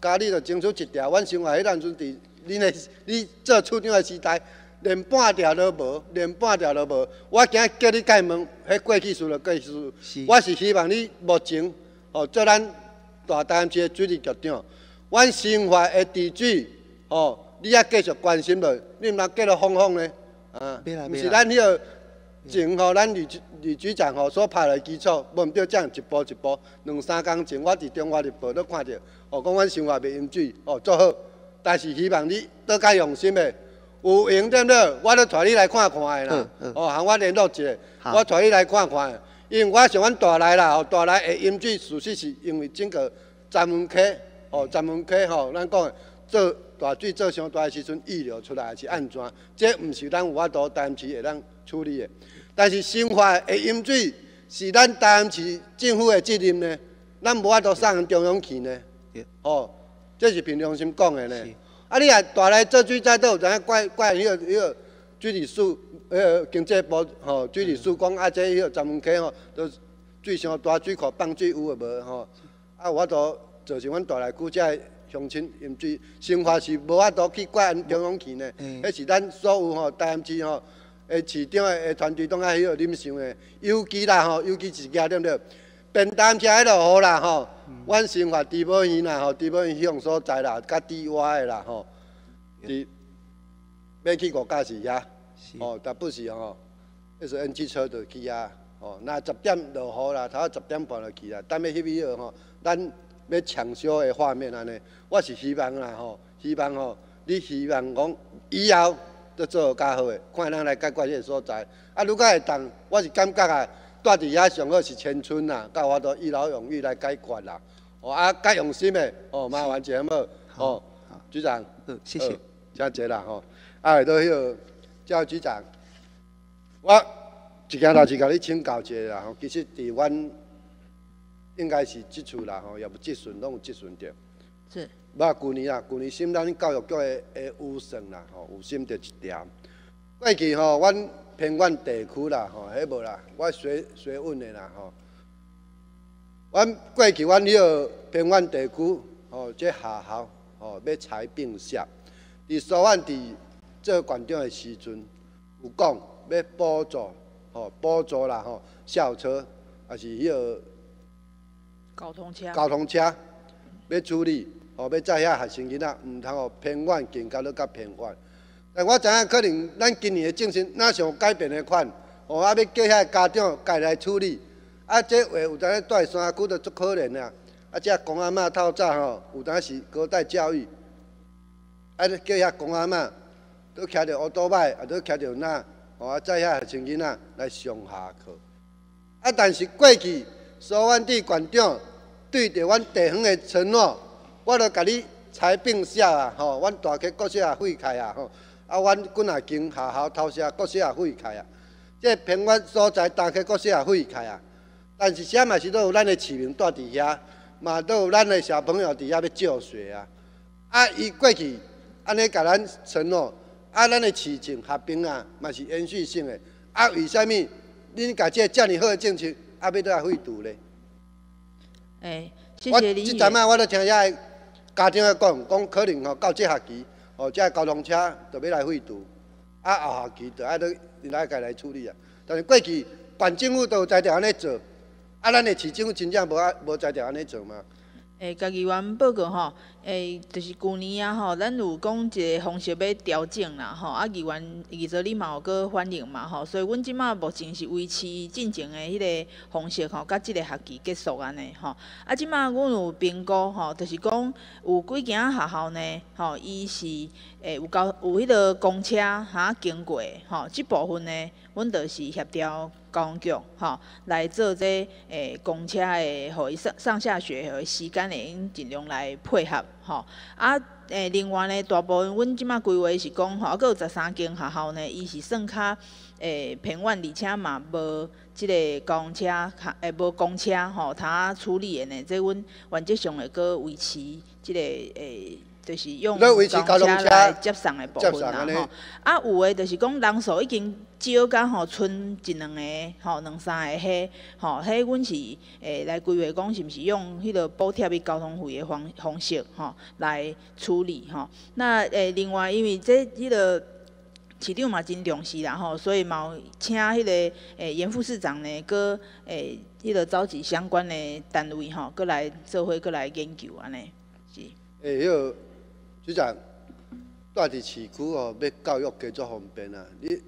加你就争取一条。阮生活迄阵阵伫恁的你做处长的时代，连半条都无，连半条都无。我今叫你改问，迄过去事就过去事。我是希望你目前哦做咱。大台市的水利局长，阮生活的治水，哦，你也继续关心落，你毋通继续放放咧？啊，毋是咱迄个前吼，咱李李局长吼所拍的基础，无毋对，这样一步一步，两三工前，我伫中华日报都看着，哦，讲阮生活袂用水，哦，做好，但是希望你多加用心的，有用对不对？我都带你来看看的啦，哦，喊我联络一下，我带你来看看。因为我想阮大来啦，吼大来的饮水事实是因为整个闸门溪，哦闸门溪吼，咱讲做大水做上大的时阵溢流出来是安怎？这毋是咱有法度台南市会当处理的。但是生活的饮水是咱台南市政府的责任呢，咱无法度送中央去呢。哦，这是凭良心讲的呢。啊，你啊大内做水在倒，知影怪怪迄个迄个水利署。迄个经济部吼，水利署讲啊，这迄个闸门溪吼，都水上大水库放水有诶无吼？啊，我都造成阮大内区遮乡亲饮水生活是无法度去怪中央去呢。迄是咱所有吼台南市吼诶市长诶团队拢爱迄个啉想诶，尤其啦吼，尤其是家对不对？便当车迄落好啦吼，阮生活猪宝园啦吼，猪宝园向所在啦，甲猪蛙的啦吼，伫要去五驾驶遐，是。哦，但不是吼，迄时 N 汽车就去啊，哦，那十点落雨啦，头仔十点半就去啦，等要翕以后吼，咱要抢修的画面安尼，我是希望啦吼，希望吼，你希望讲以后都做较好诶，看咱来解决迄个所在。啊，如果会当，我是感觉啊，住伫遐上好是青春啦，甲我都一劳永逸来解决啦。哦，啊，较用心的，哦，麻烦节目，哦，局长，嗯，谢谢。真济啦吼，啊，下倒迄个赵局长，我一件代志甲你请教一下啦吼，其实伫阮应该是即厝啦吼，也不即顺，拢有即顺着。是无旧年啦，旧年审咱教育局的的有算啦吼，有审着一条。过去吼，阮偏远地区啦吼，迄无啦，我学学问的啦吼。阮过去阮迄个偏远地区吼，这下校吼要裁并设，伫苏万伫做馆长的时阵，有讲要补助吼，补助啦吼，校车也是迄个交通车，交通车要处理，吼要载遐学生囡仔，毋通互偏远近到咧较偏远。但我知影可能咱今年的政策哪想改变的款，吼啊要叫遐家长家来处理，啊这话有当住山区就足可怜啊，啊这公阿嬷透早吼有当是隔代教育，啊叫遐公阿嬷都骑着乌多摆，啊都骑着哪，吼啊载遐学生囡仔来上下课。啊但是过去苏万地馆长对着阮地方的承诺，我都甲你裁并下啊，吼，阮大家国小也废开啊，吼，啊，阮滚啊经学校头下国小也废开啊，即偏远所在大溪国小也废开啊，但是啥嘛是都有咱的市民住伫遐，嘛都有咱的小朋友伫遐要就学啊，啊，伊过去安尼甲咱承诺，啊，咱的市政合并啊，嘛是延续性的，啊，为虾物恁甲这遮尔好的政策，啊，要倒来废除咧？哎，谢我谢林我。即阵啊，我都听遐个家长咧讲，讲可能吼到这学期，哦这交通车就要来废除，啊后学期就爱都来家来处理啊。但是过去办政府都有在条安尼做，啊咱的市政府真正无啊无在条安尼做嘛。诶，家己员报告吼，诶，就是旧年啊吼，咱有讲一个方式要调整啦吼，啊，议员议座你嘛有搁反映嘛吼，所以阮即马目前是维持进前的迄个方式吼，甲即个学期结束安尼吼。啊，即马阮有评估吼，就是讲有几间学校呢，吼，伊是诶有交有迄个公车哈经过吼，即部分呢，阮就是协调交通局吼来做这诶公车的，互伊上上下学的时间会用尽量来配合吼。啊诶，另外呢，大部分阮即马规划是讲吼，啊，佫有十三间学校呢，伊是算较诶偏远，而且嘛无即个公车较诶无公车吼，通处理的呢，即阮原则上会佫维持即个诶。就是用要维持交通车来接送的部分啦吼，啊有的就是讲人数已经少甲吼，剩一两个吼，两三个迄吼，迄阮是诶来规划讲是毋是用迄个补贴伊交通费的方方式吼来处理吼。那诶另外因为这迄、个市长嘛真重视啦吼，所以嘛有请迄个诶严副市长呢，搁诶迄个召集相关的单位吼，搁来做伙搁来研究安尼是。诶，迄个局长住伫市区吼，要教育加足方便啊。你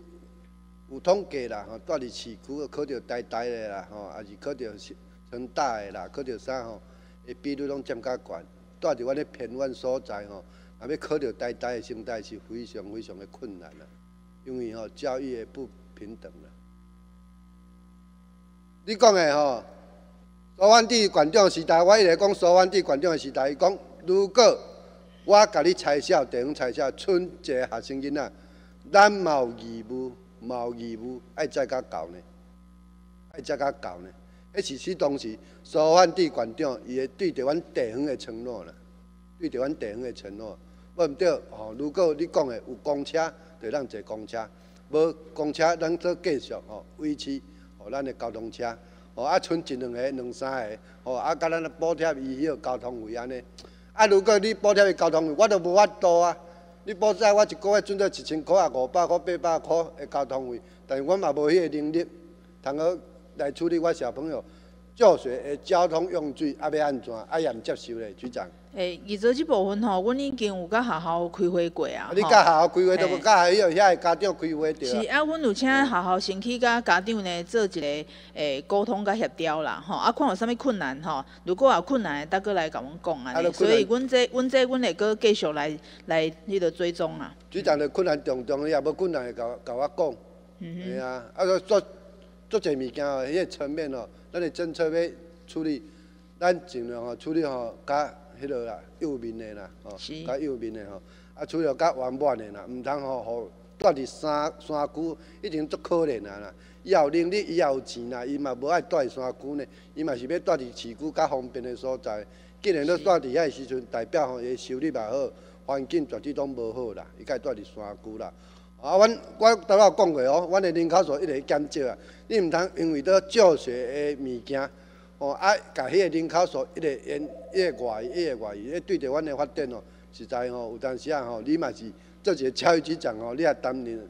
有统计啦吼，住伫市区考着台大的啦吼，也是考着成大的啦，考着啥吼，诶比率拢占较悬。住伫我咧偏远所在吼，若要考着台大的成大是非常非常的困难啦，因为吼教育的不平等啦。你讲的吼，苏万地馆长时代，我一直讲苏万地馆长的时代，伊讲如果我甲你猜小地方猜小，剩一个学生囡仔，咱嘛有义务，嘛有义务爱再甲教呢，爱再甲教呢。迄是是当时苏万地馆长伊会对着阮地方的承诺啦，对着阮地方的承诺。我毋对吼，如果你讲的有公车，就咱坐公车；无公车，咱做继续吼维持吼咱的交通车。吼啊，剩一两个、两三个，吼啊，甲咱补贴伊迄个交通费安尼。啊，如果你补贴的交通费，我都无法度啊。你补贴我一个月准到一千块啊，五百块、八百块的交通费，但是我嘛无迄个能力，通好来处理我小朋友教学诶交通用具啊要安怎，啊也毋接受咧，局长。诶，二做即部分吼，阮已经有甲学校开会过啊。啊，你甲学校开会都无甲迄个遐个家长开会着啊。是啊，阮有请学校先去甲家长呢做一个诶沟通甲协调啦，吼啊，看有啥物困难吼，如果有困难，再过来甲阮讲安尼。所以，阮这阮这阮会阁继续来来迄个追踪啊。局长的困难重重，你也无困难会甲甲我讲。嗯哼。啊，啊，做做侪物件哦，迄个层面哦，咱的政策要处理，咱尽量吼处理吼甲。迄落啦，右面的啦，吼，较右面的吼，啊，除了较圆满的啦，毋通吼，吼，住伫山山区，已经足可怜啊啦。伊也有能力，伊也有钱啦，伊嘛无爱住伫山区呢，伊嘛是要住伫市区较方便的所在。既然都住伫遐时阵，代表吼，伊收入也好，环境绝对拢无好啦，伊该住伫山区啦。啊，阮我头仔讲过哦，阮的人口数一直减少啊，你毋通因为倒教学的物件。哦，啊，甲迄个人口数一直延，一个外，一个外，伊对着阮的发展哦，实在吼，有当时啊吼，你嘛是做一个教育局长吼，你也担任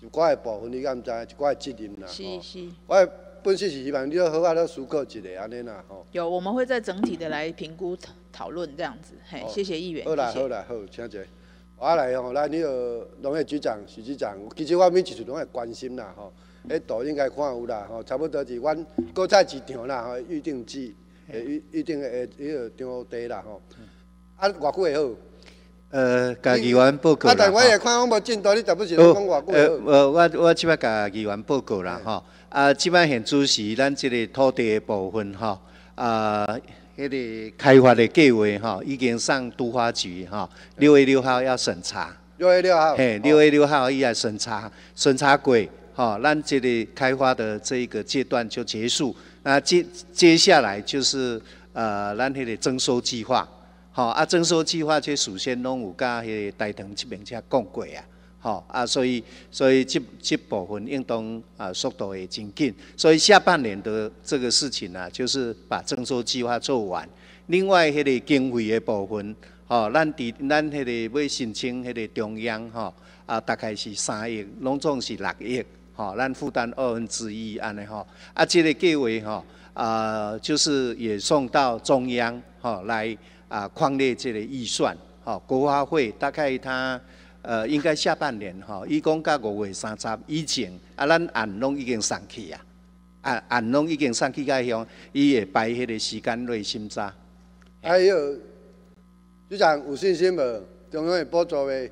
一寡的部分，你敢毋知？一寡的责任啦。是是。我本身是希望你要好好的，思考一下安尼啦吼。有，我们会在整体的来评估讨讨论这样子。嘿，谢谢议员。好啦好啦好，请坐。我来吼，来你个农业局长、徐局长，其实我每一次拢会关心啦吼。迄图应该看有啦，吼，差不多是阮果菜市场啦，吼，预定制，诶，预预定诶，迄个场地啦，吼。啊，偌久会好？呃，甲议员报告啊，但我也看我无进度，你是不是讲偌久会好？呃，我我即摆甲议员报告啦，吼。啊，即摆现主席咱即个土地的部分，吼。啊，迄个开发的计划，哈，已经上都发局，哈，六月六号要审查。六月六号。嘿，六月六号伊来审查，审查过。好，咱这里开发的这一个阶段就结束。那接接下来就是呃，咱迄个征收计划。好，啊，征收计划这首先拢有甲迄个台糖这边才讲过啊。好，啊，所以所以这这部分应当啊速度会真紧。所以下半年的这个事情呢，就是把征收计划做完。另外迄个经费的部分，吼，咱伫咱迄个要申请迄个中央吼，啊，大概是三亿，拢总是六亿。吼，咱负担二分之一安尼吼，啊，这个计划吼，啊，就是也送到中央吼来啊，框列这个预算，吼，国发会大概他呃，应该下半年吼，伊讲到五月三十以前，啊，咱案拢已经上去啊，案案拢已经上去个向，伊会排迄个时间内审查。还有，局长有信心无？中央会补助未？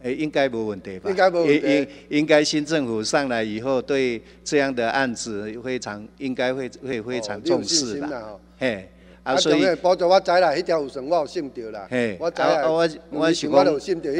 诶，应该无问题吧？应该无问题。应应该新政府上来以后，对这样的案子非常应该会会非常重视的。嘿，啊，所以补助我知啦，迄条有算我有信着啦。嘿，我知啊，我我是讲，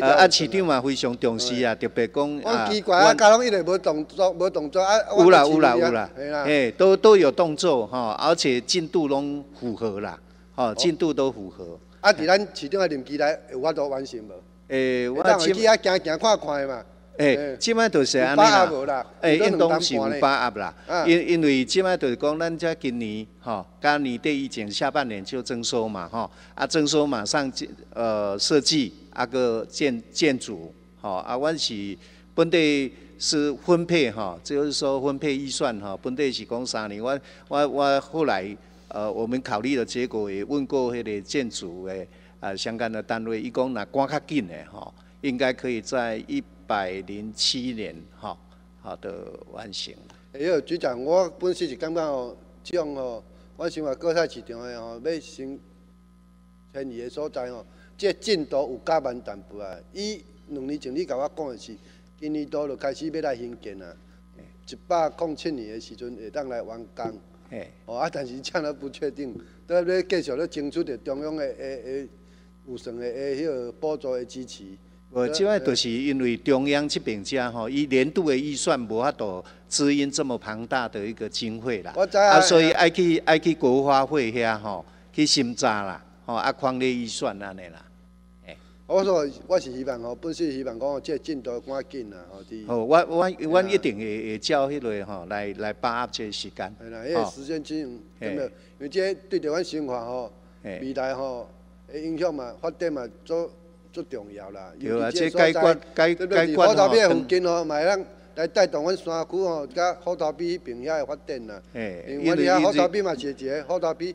啊，市长嘛非常重视啊，特别讲啊。我奇怪啊，家拢一直无动作，无动作啊。有啦有啦有啦，嘿，都都有动作哈，而且进度拢符合啦，哦，进度都符合。啊，伫咱市长的任期内有法度完成无？诶，我即去遐行行看看嘛。诶，即摆就是安尼啦。诶，运动是有把握啦。因因为即摆就是讲，咱遮今年吼，今年底以前下半年就征收嘛，吼。啊，征收马上建呃设计啊个建建筑，吼啊，阮是本地是分配吼，就是说分配预算吼，本地是讲三年。我我我后来呃，我们考虑的结果也问过迄个建筑诶。啊，相关的单位，伊讲若赶较紧的吼，应该可以在一百零七年吼，好的完成。哎呦，局长，我本身是感觉哦，这种哦，我想话果菜市场的吼，要先迁移的所在哦，这进度有加慢淡薄啊。伊两年前你甲我讲的是，今年度就开始要来兴建啊，一百零七年的时阵会当来完工。哦啊，但是这样不确定，都要继续咧争取着中央的诶诶。有算的诶，迄个补助的支持。无，即摆就是因为中央这边遮吼，伊年度的预算无法度支应这么庞大的一个经费啦。我知啊。啊，所以爱去爱去国花会遐吼，去审查啦，吼啊，框列预算安尼啦。诶。我说我是希望吼，本是希望讲这进度赶紧啦，吼。哦，我我我一定会会照迄个吼来来把握这个时间。系啦，因为时间紧，有没有？因为这对着阮生活吼，未来吼。的，影响嘛，发展嘛，足足重要啦。有啊，这该管该该管吼。火车边附近吼，嘛会当来带动阮山区吼，甲虎头埤迄边遐的发展啦。诶，因为阮遐虎头埤嘛是一个虎头埤，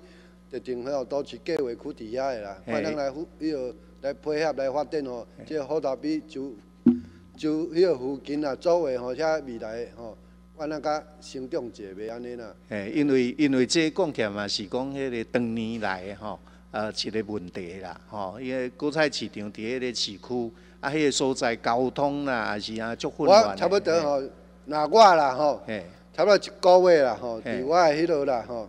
特定吼都是计划区伫遐的啦，欢人来迄个来配合来发展吼，即个虎头埤就就迄个附近啊，周围吼遐未来吼，我那甲生长者袂安尼啦。诶，因为因为这讲起来嘛是讲迄个当年来吼，呃，一个问题啦，吼，因为果菜市场伫迄个市区。啊，迄个所在交通啦，还是啊，足混乱我差不多吼，那我啦吼，差不多一个月啦吼，伫我诶迄落啦吼，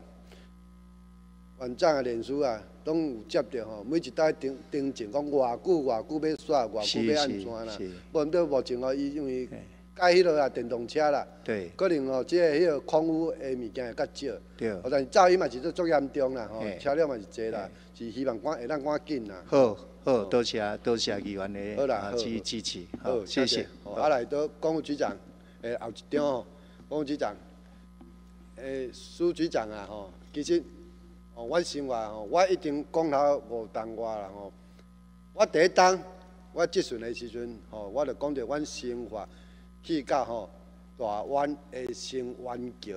完整诶脸书啊，拢有接着吼，每一代订订正讲偌久偌久要刷，偌久要安怎啦。无毋对目前吼，伊因为改迄落啊电动车啦，对可能哦即个迄个空污诶物件会较少。对。但是噪音嘛是足足严重啦吼，车辆嘛是侪啦，是希望赶会当赶紧啦。好。好，多谢多谢议员的支支持，好，谢谢。啊，来到公务局长，诶，后一张哦，公务局长，诶，苏局长啊，吼，其实，哦，我生活吼，我一定讲头无同我啦吼。我第一当，我接顺的时阵，吼，我就讲着阮生活去到吼大湾的新湾桥，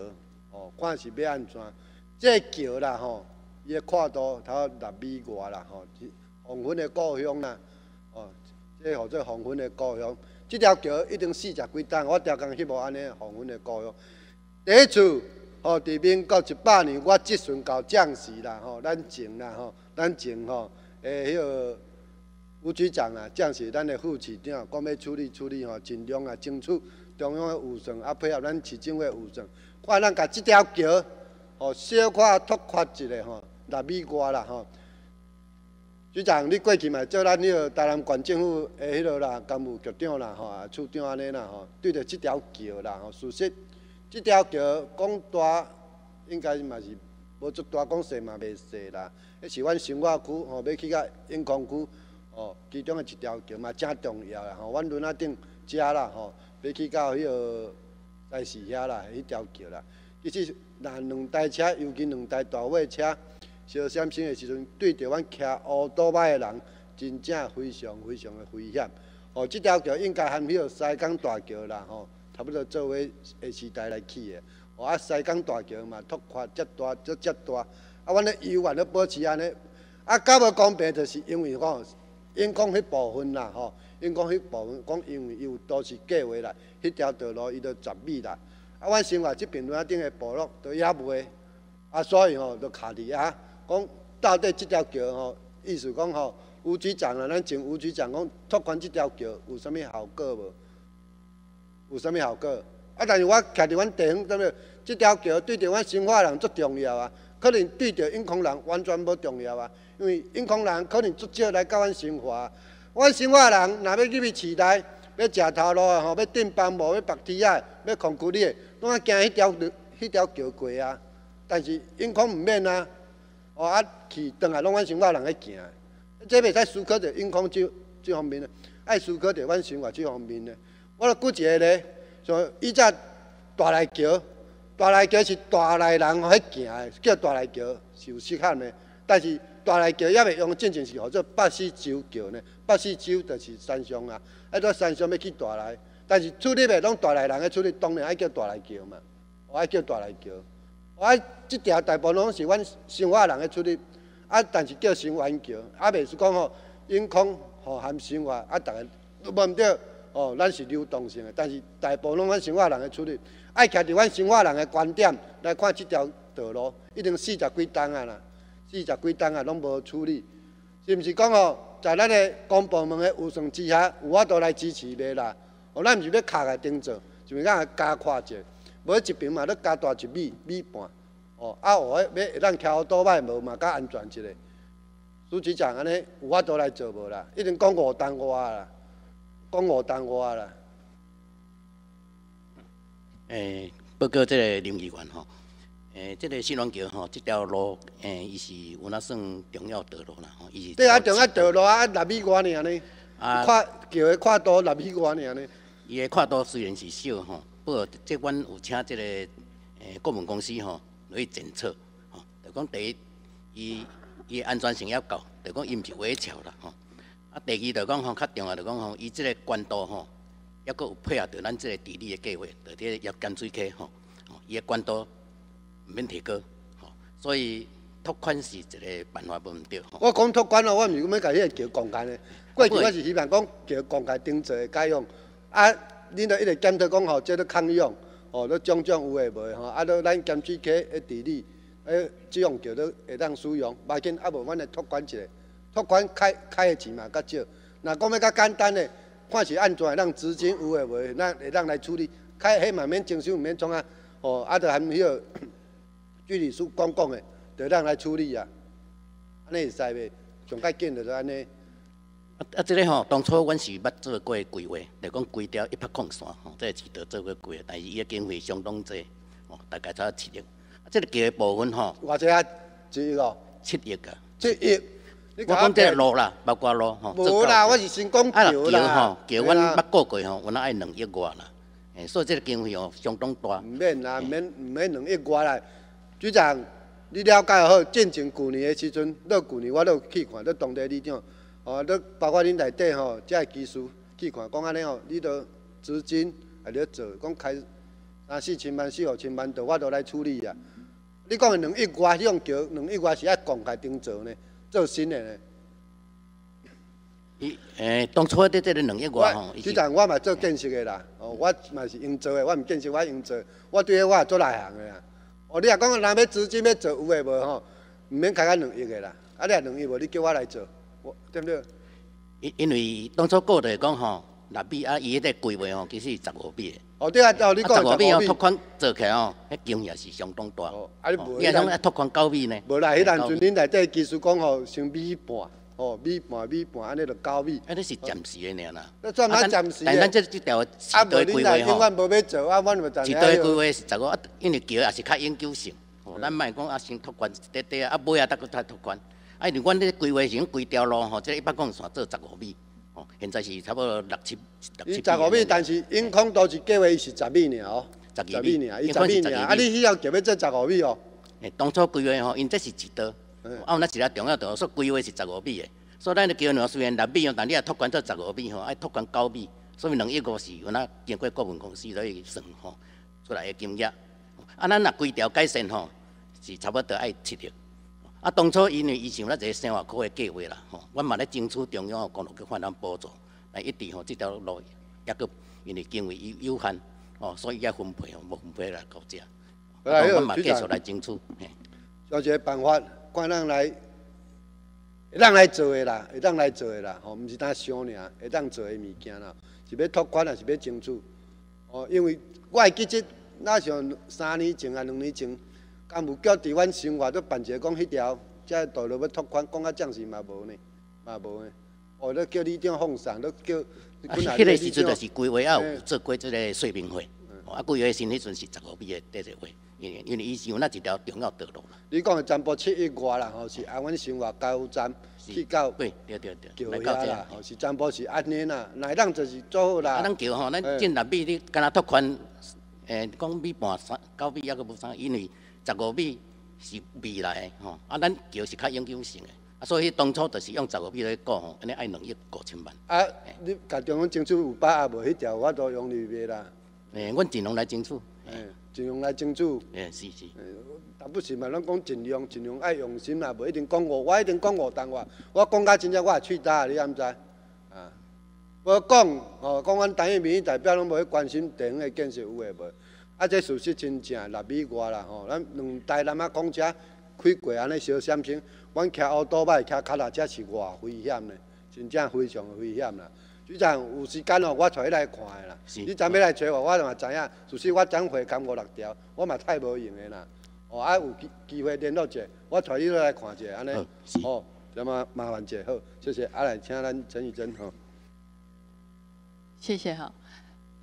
吼，看是要安怎？这桥啦，吼，伊的跨度头六米外啦，吼。黄昏的故乡啦，哦，即号做黄昏的故乡。即条桥一定四十几单，我调工翕无安尼黄昏的故乡。第一次，吼，伫民国一百年，我即阵到将士啦，吼，咱前啦，吼，咱前吼，诶，迄个吴局长啊，将是，咱的副市长，讲要处理处理吼，尽量啊争取中央的预算，啊配合咱市政府的预算，看咱甲即条桥，吼，小可拓宽一下吼，六米外啦，吼。局长，你过去嘛做咱迄个台南县政府的迄落啦，干务局长啦，吼，处长安尼啦，吼，对着即条桥啦，吼，事实即条桥讲大，应该嘛是无足大，讲细嘛袂细啦。迄是阮生活区吼，要去到永康区，吼，其中的一条桥嘛，正重要啦，吼，阮轮仔顶遮啦，吼，要去到迄个在市遐啦，迄条桥啦。其实，若两台车，尤其两台大货车。小闪星的时阵，对着阮骑乌多摆的人，真正非常非常的危险。哦，即条桥应该含迄个西港大桥啦，吼，差不多作为下时代来起的。哦，啊，西港大桥嘛，拓宽遮大，遮遮大。啊，阮咧游玩咧保持安尼。啊，较无公平，就是因为讲，因讲迄部分啦，吼，因讲迄部分讲，因为伊有都是计划啦，迄条道路伊都十米啦。啊，阮生活即边路顶的部落都也袂，啊，所以吼，都卡伫遐。讲到底即条桥吼，意思讲吼，吴局长啊，咱请吴局长讲拓宽即条桥有啥物效果无？有啥物效果？啊，但是我徛伫阮地方当中，即条桥对着阮生活人足重要啊，可能对着永康人完全无重要啊，因为永康人可能足少来到阮生活。阮生活人若要入去市内，要食头路，吼，要订房无，要白梯仔，要空区哩，拢爱行迄条迄条桥过啊。但是永康毋免啊。哦啊，去倒来拢阮生活人去行，这袂使思考着永康这这方面咧，爱思考着阮生活这方面咧。我来举一个咧，像以前大内桥，大内桥是大来人去行的，叫大内桥是有适限的。但是大内桥也未用真正是号做八四洲桥呢，八四洲就是山上啊，啊在山上要去大内，但是处理袂拢大内人的处理，当然爱叫大内桥嘛，我爱叫大内桥。我即条大部分拢是阮生活人的处理，啊，但是叫生活桥，啊，袂是讲吼，永康吼含生活，啊，逐个无毋对，哦，咱是流动性的，但是大部分拢阮生活人的处理，爱徛伫阮生活人的观点来看即条道路，一定四十几吨啊啦，四十几栋啊拢无处理，是毋是讲吼，在咱的公部门的预算之下，有法度来支持袂啦？哦，咱毋是要卡来顶做，就是讲加跨者。无一平嘛，咧加大一米米半，哦，啊，我要会当桥倒摆无嘛，较安全一个。书记长安尼有法度来做无啦？一定讲五单外啦，讲五单外啦。诶，不过这个林议员吼，诶，这个新王桥吼，即条路诶，伊是有那算重要道路啦吼，伊是。对啊，重要道路啊，六米外尔呢，跨桥的跨度六米外尔呢。伊的跨度虽然是小吼。不过，即阮有请即个诶顾问公司吼来检测，吼，就讲第一，伊伊安全性要够，就讲伊毋是歪桥啦，吼。啊，第二就讲吼较重要，就讲吼伊即个宽度吼，抑佫有配合着咱即个地理的计划，着伫个盐水溪吼，伊个管道免提高，吼，所以拓宽是一个办法，无毋对。我讲拓宽哦，我毋是讲要甲迄个桥共干的，过去我是希望讲桥共开顶座的改用，啊，恁着一直检讨讲吼，即个抗用，吼，都种种有诶无诶吼，啊，都咱盐水溪诶治理，诶，即用桥都会当使用，马紧啊无，阮来拓宽一下，拓宽开开诶钱嘛较少，若讲要较简单诶。看是安怎，让资金有诶无，咱会当来处理。开迄嘛免征收，免创啊，哦，啊，着含迄个具体书讲讲诶，着当来处理啊。安尼会使袂？上较紧着就安尼。啊啊，即个吼，当初阮是捌做过规划，来讲规条一百矿线吼，即个是着做过规划，但是伊的经费相当济，哦，大概才七亿。啊，即个桥的部分吼，偌济啊？一亿哦？七亿个。七亿。我讲这路啦，包括路吼。无啦，我是先讲桥啦。桥吼，桥阮捌过过吼，阮爱两亿外啦。诶，所以这个经费哦相当大。毋免啦，毋免毋免两亿外啦。局长，你了解好，进前旧年的时阵，到旧年我都有去看，到当地里长，哦，都包括恁内底吼，遮个技术去看，讲安尼吼，你都资金也咧做，讲开三四千万、四五千万，都我都来处理啊。你讲的两亿外，迄种桥两亿外是爱公开定做呢？做新的呢？伊诶，当初伫这个两亿外吼，局长我嘛做建设的啦，哦，我嘛是用做的，我毋建设我用做，我对迄我也做内行的啦。哦，你若讲若要资金要做有诶无吼，毋免开咱两亿的啦。啊，你若两亿无，你叫我来做，我对不对？因因为当初过的讲吼，六米啊，伊迄个规划吼，其实是十五米的。哦，对啊，哦，你讲十五米哦，拓宽做起来哦，迄经验是相当大。哦，啊，你无？你讲拓宽九米呢？无啦，迄阵阵恁内底技术讲吼，成米半，哦，米半米半，安尼就九米。啊，那是暂时的尔啦。那专门暂时的。但咱这这条时代规划吼，永远无要做，啊，时。时代规划是十五，因为桥也是较永久性。哦，咱莫讲啊，先拓宽一点点，啊，尾啊，再搁再拓宽。啊，因为阮这规划是规条路吼，这一百公线做十五米。哦现在是差不多六七六七。十五米，但是因讲都是计划是十米尔哦。十米尔，伊十米尔，啊，你以后桥要做十五米哦。诶，当初规划吼，因这是一道，啊，咱是个重要道，所以规划是十五米的。所以咱的桥梁，虽然六米哦，但你也拓宽到十五米吼，爱拓宽九米，所以两亿五是有那经过顾问公司来算吼出来的金额。啊，咱若规条改善吼，是差不多爱七亿。啊，当初因为伊想咱一个生活区的计划啦，吼，阮嘛咧争取中央公路去发咱补助，但一直吼即条路抑佫因为经费有有限，哦，所以要分配吼，无分配来到遮。阮嘛继续来争取。有一个办法，管咱来，会当来做的啦，会当来做的啦，吼，毋是单想尔，会当做的物件啦，是要拓宽，还是要争取？哦，因为我会记得，那像三年前啊，两年前。干有叫伫阮生活都办一个讲迄条，遮道路要拓宽，讲啊暂时嘛无呢，嘛无呢。哦，都叫你长放送，都叫。啊，迄个时阵就是规划啊，有做过即个说明会。啊，规划先迄阵是十五米的地铁会，因为因为伊是有那一条重要道路啦。你讲的全部七亿外啦，吼是按阮生活加油站去到对对对对，桥遐啦，吼是全部是安尼啦，内当就是做好啦。啊，咱桥吼，咱进六米，你敢若拓宽，诶，讲米半三九米抑阁无啥，因为。十五米是未来的吼，啊，咱桥是较永久性的，啊，所以当初就是用十五米来讲吼，安尼爱两亿五千万。啊，你甲中央争取有把握无？迄条我都用你袂啦。诶，阮尽量来争取。诶，尽量来争取。诶，是是。诶，但不是嘛？咱讲尽量，尽量爱用心啦，无一定讲我，我一定讲五单话。我讲到真正我也喙焦，你毋知？啊，我讲吼，讲阮单一民意代表拢无去关心地方的建设有诶无？啊，这事实真正六米外啦吼，咱两台南啊公车开过安尼小闪星，阮骑乌多摆、骑脚踏车是偌危险呢？真正非常危险啦！局长有时间哦，我带你来看的啦。你昨要来找我，我嘛知影，就是我讲会砍五六条，我嘛太无用的啦。哦，啊有机机会联络者，我带你来看者安尼。哦，那么麻烦者，好，谢谢。啊来，请咱陈玉珍吼。谢谢哈。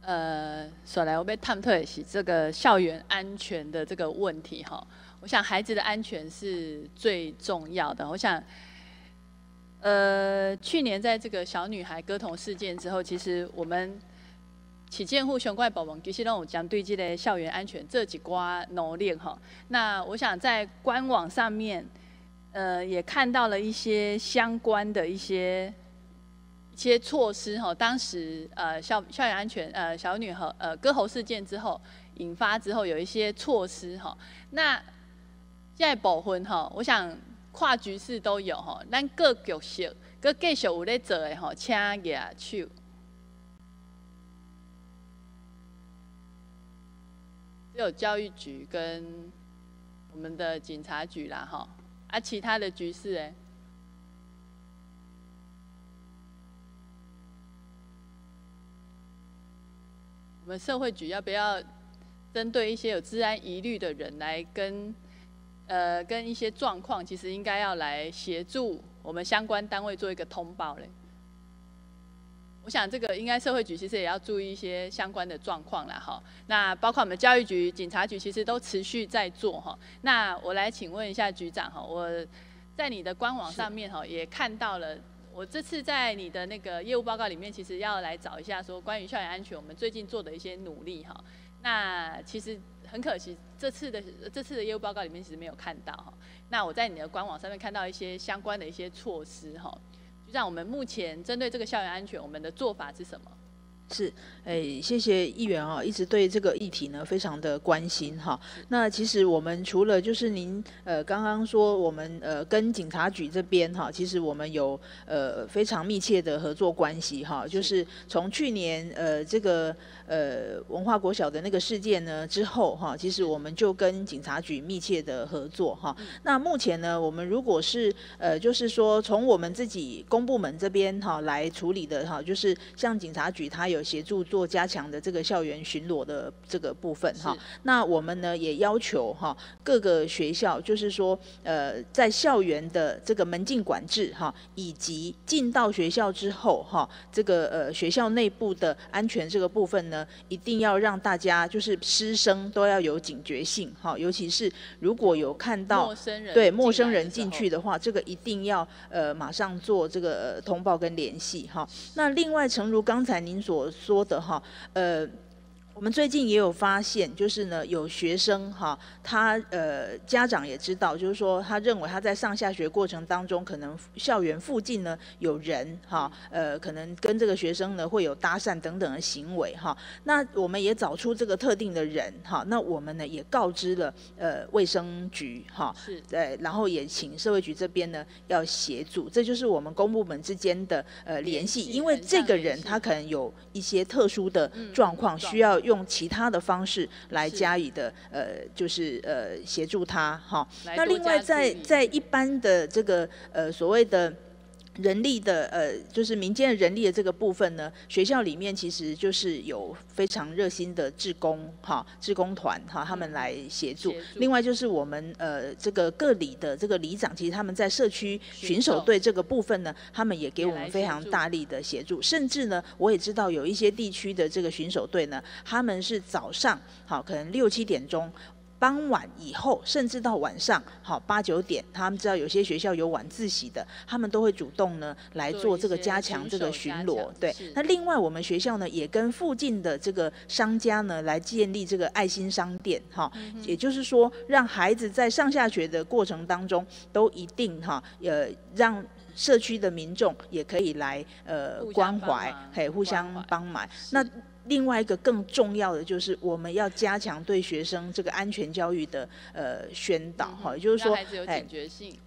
呃，所来我被探讨的是这个校园安全的这个问题哈。我想孩子的安全是最重要的。我想，呃，去年在这个小女孩割喉事件之后，其实我们起见户熊怪宝宝其实让我讲对这个校园安全这几瓜努力哈。那我想在官网上面，呃，也看到了一些相关的一些。一些措施哈，当时呃校校园安全呃小女和呃割喉事件之后引发之后有一些措施哈，那现在保婚哈，我想跨局势都有哈，咱各局势各继续有咧做诶哈，请举手。只有教育局跟我们的警察局啦哈，啊其他的局势诶。我们社会局要不要针对一些有治安疑虑的人来跟呃跟一些状况，其实应该要来协助我们相关单位做一个通报嘞。我想这个应该社会局其实也要注意一些相关的状况啦哈。那包括我们教育局、警察局其实都持续在做哈。那我来请问一下局长哈，我在你的官网上面哈也看到了。我这次在你的那个业务报告里面，其实要来找一下说关于校园安全，我们最近做的一些努力哈。那其实很可惜，这次的这次的业务报告里面其实没有看到哈。那我在你的官网上面看到一些相关的一些措施哈，就像我们目前针对这个校园安全，我们的做法是什么？是，哎，谢谢议员啊，一直对这个议题呢非常的关心哈。那其实我们除了就是您呃刚刚说我们呃跟警察局这边哈，其实我们有呃非常密切的合作关系哈。就是从去年呃这个呃文化国小的那个事件呢之后哈，其实我们就跟警察局密切的合作哈。那目前呢，我们如果是呃就是说从我们自己公部门这边哈来处理的哈，就是像警察局它有。有协助做加强的这个校园巡逻的这个部分哈，那我们呢也要求哈各个学校，就是说呃在校园的这个门禁管制哈，以及进到学校之后哈，这个呃学校内部的安全这个部分呢，一定要让大家就是师生都要有警觉性哈，尤其是如果有看到陌生人对陌生人进去的话，这个一定要呃马上做这个呃通报跟联系哈。那另外，诚如刚才您所说的哈，呃。我们最近也有发现，就是呢，有学生哈，他呃家长也知道，就是说他认为他在上下学过程当中，可能校园附近呢有人哈，呃可能跟这个学生呢会有搭讪等等的行为哈。那我们也找出这个特定的人哈，那我们呢也告知了呃卫生局哈，是，对，然后也请社会局这边呢要协助，这就是我们公部门之间的呃联系，因为这个人他可能有一些特殊的状况需要。用其他的方式来加以的呃，就是呃协助他哈。那另外在在一般的这个呃所谓的。人力的呃，就是民间的人力的这个部分呢，学校里面其实就是有非常热心的志工哈，志工团哈，他们来协助。另外就是我们呃这个各里的这个里长，其实他们在社区巡守队这个部分呢，他们也给我们非常大力的协助。甚至呢，我也知道有一些地区的这个巡守队呢，他们是早上好，可能六七点钟。傍晚以后，甚至到晚上，好八九点，他们知道有些学校有晚自习的，他们都会主动呢来做这个加强这个巡逻。对，那另外我们学校呢也跟附近的这个商家呢来建立这个爱心商店，哈，也就是说让孩子在上下学的过程当中都一定哈，呃，让社区的民众也可以来呃关怀，嘿，互相帮忙。那另外一个更重要的就是，我们要加强对学生这个安全教育的呃宣导哈，也就是说，哎，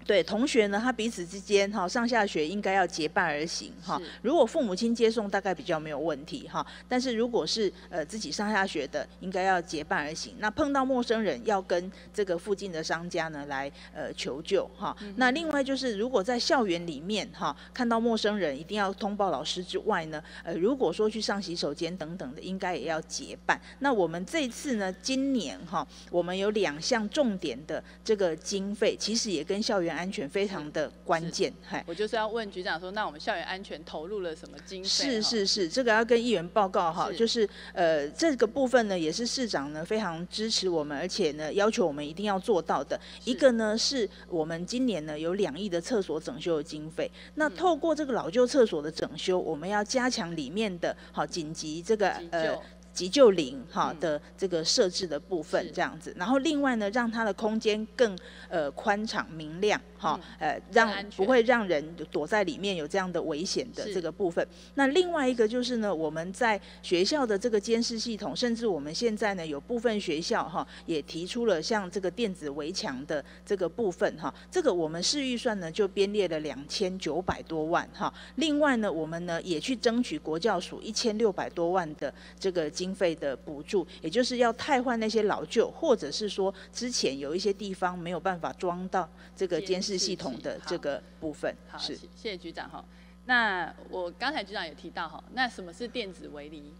对同学呢，他彼此之间哈，上下学应该要结伴而行哈。如果父母亲接送，大概比较没有问题哈。但是如果是呃自己上下学的，应该要结伴而行。那碰到陌生人，要跟这个附近的商家呢来呃求救哈。那另外就是，如果在校园里面哈看到陌生人，一定要通报老师之外呢，呃如果说去上洗手间等等。应该也要结伴。那我们这次呢，今年哈，我们有两项重点的这个经费，其实也跟校园安全非常的关键。嗨，我就是要问局长说，那我们校园安全投入了什么经费？是是是，这个要跟议员报告哈，就是呃这个部分呢，也是市长呢非常支持我们，而且呢要求我们一定要做到的。一个呢是我们今年呢有两亿的厕所整修的经费，那透过这个老旧厕所的整修，我们要加强里面的好紧急这个。呃。急救铃哈的这个设置的部分这样子，然后另外呢，让它的空间更呃宽敞明亮哈，呃让不会让人躲在里面有这样的危险的这个部分。那另外一个就是呢，我们在学校的这个监视系统，甚至我们现在呢有部分学校哈也提出了像这个电子围墙的这个部分哈，这个我们市预算呢就编列了两千九百多万哈。另外呢，我们呢也去争取国教署一千六百多万的这个经费的补助，也就是要汰换那些老旧，或者是说之前有一些地方没有办法装到这个监视系统的这个部分。好，谢谢局长哈。那我刚才局长也提到哈，那什么是电子围篱？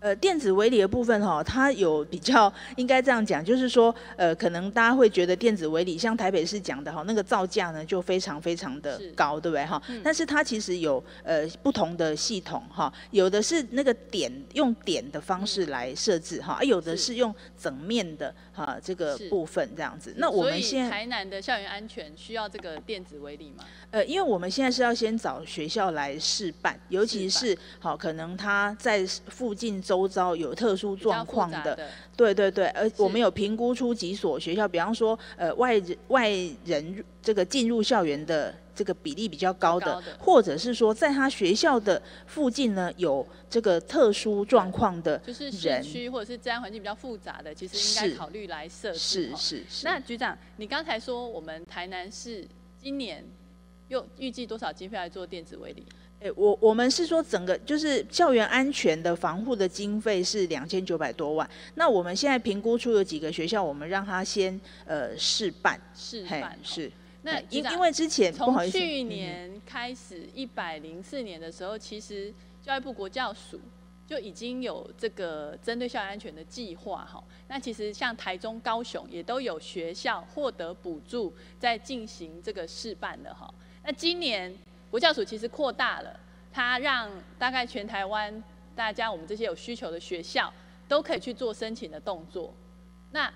呃，电子围篱的部分哈，它有比较应该这样讲，就是说，呃，可能大家会觉得电子围篱像台北市讲的哈，那个造价呢就非常非常的高，对不对哈？但是它其实有呃不同的系统哈，有的是那个点用点的方式来设置哈，有的是用整面的哈这个部分这样子。那我们现在台南的校园安全需要这个电子围篱吗？呃，因为我们现在是要先找学校来试办，尤其是好可能他在附近。周遭有特殊状况的，对对对，而我们有评估出几所学校，比方说，呃，外人外人这个进入校园的这个比例比较高的，或者是说，在他学校的附近呢，有这个特殊状况的，就是市区或者是治安环境比较复杂的，其实应该考虑来设置。是是是。那局长，你刚才说我们台南市今年又预计多少经费来做电子围篱？哎，我我们是说整个就是校园安全的防护的经费是两千九百多万。那我们现在评估出有几个学校，我们让他先呃试办。试办是。那因因为之前从去年开始一百零四年的时候，其实教育部国教署就已经有这个针对校园安全的计划哈。那其实像台中、高雄也都有学校获得补助，在进行这个试办的哈。那今年。国教署其实扩大了，它让大概全台湾大家我们这些有需求的学校都可以去做申请的动作。那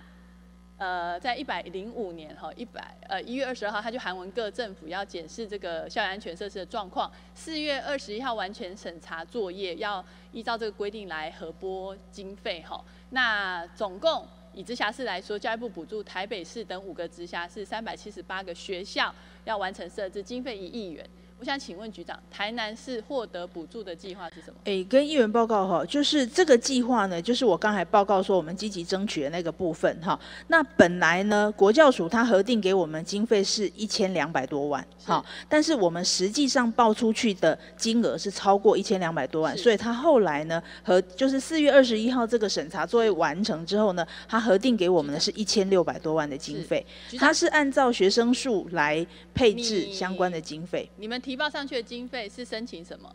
呃，在一百零五年哈，一百呃一月二十二号，他就韩文各政府要检视这个校园安全设施的状况。四月二十一号完全审查作业，要依照这个规定来核拨经费哈。那总共以直辖市来说，教育部补助台北市等五个直辖市三百七十八个学校要完成设置，经费一亿元。我想请问局长，台南市获得补助的计划是什么？诶，跟议员报告哈，就是这个计划呢，就是我刚才报告说我们积极争取的那个部分哈。那本来呢，国教署它核定给我们经费是一千两百多万，哈，但是我们实际上报出去的金额是超过一千两百多万，所以他后来呢，和就是四月二十一号这个审查作业完成之后呢，他核定给我们的是一千六百多万的经费，他是按照学生数来配置相关的经费。你们。提报上去的经费是申请什么？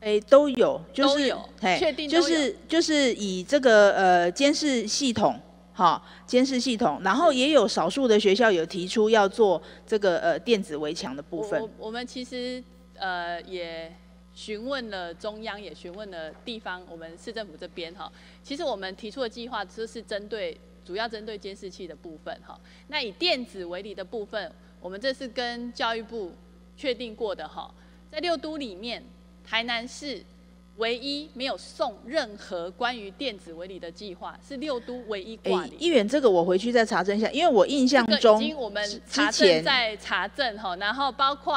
哎，都有，就是确定就是就是以这个呃监视系统，哈，监视系统，然后也有少数的学校有提出要做这个呃电子围墙的部分。我我们其实呃也询问了中央，也询问了地方，我们市政府这边哈，其实我们提出的计划只是针对主要针对监视器的部分哈。那以电子为例的部分，我们这是跟教育部。确定过的哈，在六都里面，台南市唯一没有送任何关于电子围篱的计划，是六都唯一挂的。议员，这个我回去再查证一下，因为我印象中，已经我们查证在查证哈，然后包括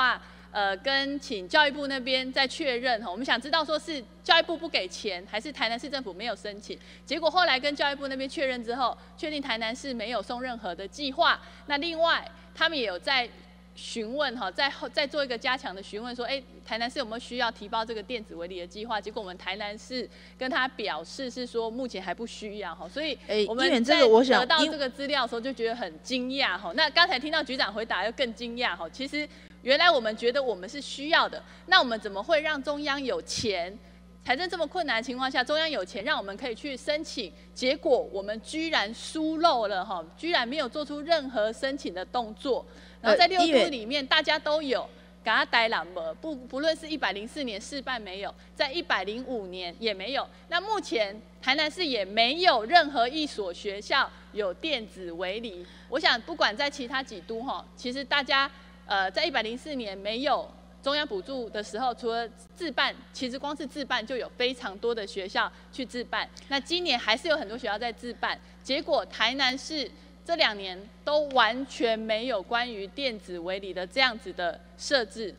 呃跟请教育部那边再确认哈，我们想知道说是教育部不给钱，还是台南市政府没有申请？结果后来跟教育部那边确认之后，确定台南市没有送任何的计划。那另外他们也有在。询问哈，再后再做一个加强的询问，说，哎，台南市有没有需要提报这个电子围篱的计划？结果我们台南市跟他表示是说，目前还不需要哈。所以，我们在得到这个资料的时候就觉得很惊讶哈。那刚才听到局长回答又更惊讶哈。其实原来我们觉得我们是需要的，那我们怎么会让中央有钱？财政这么困难的情况下，中央有钱让我们可以去申请，结果我们居然疏漏了哈，居然没有做出任何申请的动作。然后在六都里面，大家都有，给他呆了么？不不论是一百零四年试办没有，在一百零五年也没有。那目前台南市也没有任何一所学校有电子围篱。我想不管在其他几都哈，其实大家呃在一百零四年没有。中央补助的时候，除了自办，其实光是自办就有非常多的学校去自办。那今年还是有很多学校在自办，结果台南市这两年都完全没有关于电子围篱的这样子的设置。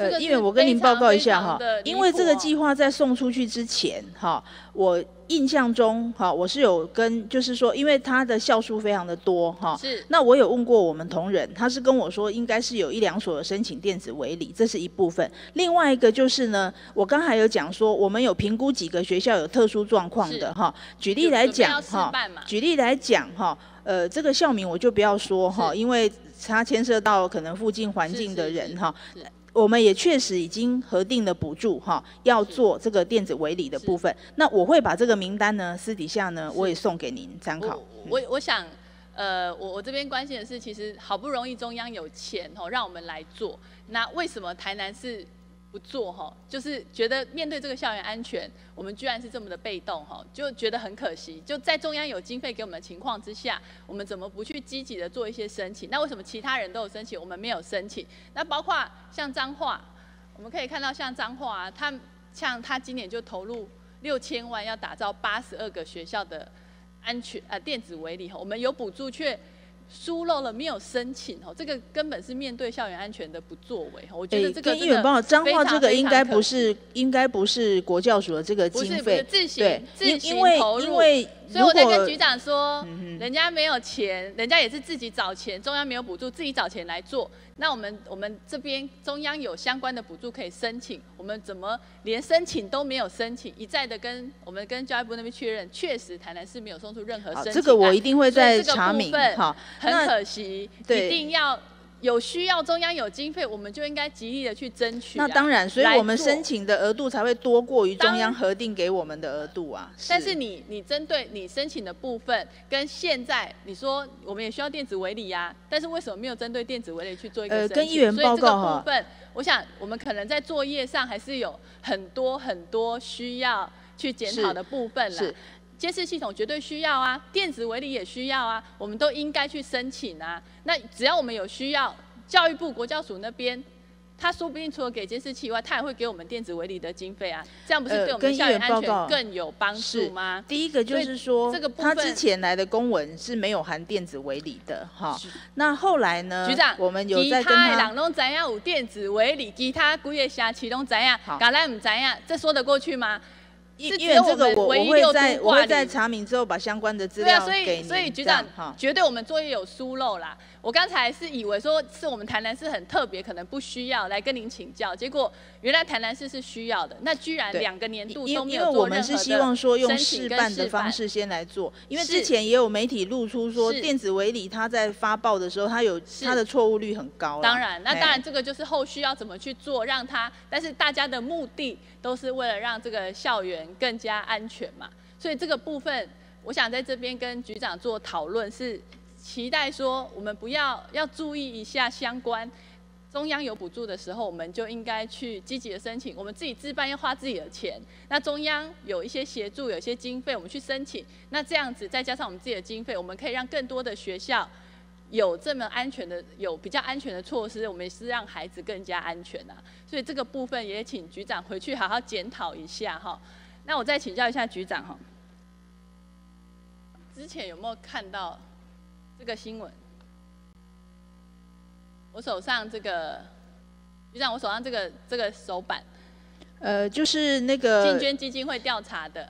呃，因为我跟您报告一下哈，因为这个计划在送出去之前哈，我印象中哈，我是有跟，就是说，因为他的校数非常的多哈，是，那我有问过我们同仁，他是跟我说，应该是有一两所申请电子围篱，这是一部分。另外一个就是呢，我刚才有讲说，我们有评估几个学校有特殊状况的哈，举例来讲哈，举例来讲哈，呃，这个校名我就不要说哈，因为它牵涉到可能附近环境的人哈。我们也确实已经核定了补助哈，要做这个电子围篱的部分。那我会把这个名单呢，私底下呢，我也送给您参考。我我想，呃，我我这边关心的是，其实好不容易中央有钱哦，让我们来做，那为什么台南是？不做哈，就是觉得面对这个校园安全，我们居然是这么的被动哈，就觉得很可惜。就在中央有经费给我们的情况之下，我们怎么不去积极的做一些申请？那为什么其他人都有申请，我们没有申请？那包括像彰化，我们可以看到像彰化啊，他像他今年就投入六千万要打造八十二个学校的安全呃电子围篱哈，我们有补助却。疏漏了没有申请哦，这个根本是面对校园安全的不作为我觉得这个真的脏话这个应该不是应该不是国教署的这个经费，自行自行投入。所以我在跟局长说，人家没有钱，人家也是自己找钱，中央没有补助，自己找钱来做。那我们我们这边中央有相关的补助可以申请，我们怎么连申请都没有申请？一再的跟我们跟教育部那边确认，确实台南市没有送出任何申请。这个我一定会在查明。好，很可惜，一定要。有需要，中央有经费，我们就应该极力的去争取。那当然，所以我们申请的额度才会多过于中央核定给我们的额度啊。但是你你针对你申请的部分，跟现在你说我们也需要电子围篱呀，但是为什么没有针对电子围篱去做一个申请？跟议员报告哈。部分，我想我们可能在作业上还是有很多很多需要去检讨的部分了。监视系统绝对需要啊，电子围篱也需要啊，我们都应该去申请啊。那只要我们有需要，教育部国教署那边，他说不定除了给监视器以外，他也会给我们电子围篱的经费啊。这样不是对我们校园安全更有帮助吗？第一个就是说，这个他之前来的公文是没有含电子围篱的哈。那后来呢？局长，我们有在跟他。人拢怎样有电子围篱？其他古野辖区拢怎样？橄榄唔怎样？这说得过去吗？因为这个我我会在我会在查明之后把相关的资料给你。所以所以局长，绝对我们作业有疏漏啦。我刚才是以为说是我们台南市很特别，可能不需要来跟您请教，结果原来台南市是需要的。那居然两个年度都没有做因为我们是希望说用示范的方式先来做，因为之前也有媒体露出说电子围篱它在发报的时候，他有他的错误率很高。当然，那当然这个就是后续要怎么去做，让他，但是大家的目的都是为了让这个校园更加安全嘛。所以这个部分，我想在这边跟局长做讨论是。期待说，我们不要要注意一下相关中央有补助的时候，我们就应该去积极的申请。我们自己自办要花自己的钱，那中央有一些协助，有一些经费，我们去申请。那这样子再加上我们自己的经费，我们可以让更多的学校有这么安全的、有比较安全的措施。我们是让孩子更加安全啊。所以这个部分也请局长回去好好检讨一下哈。那我再请教一下局长哈，之前有没有看到？这个新闻，我手上这个，局长，我手上这个这个手板，呃，就是那个进捐基金会调查的，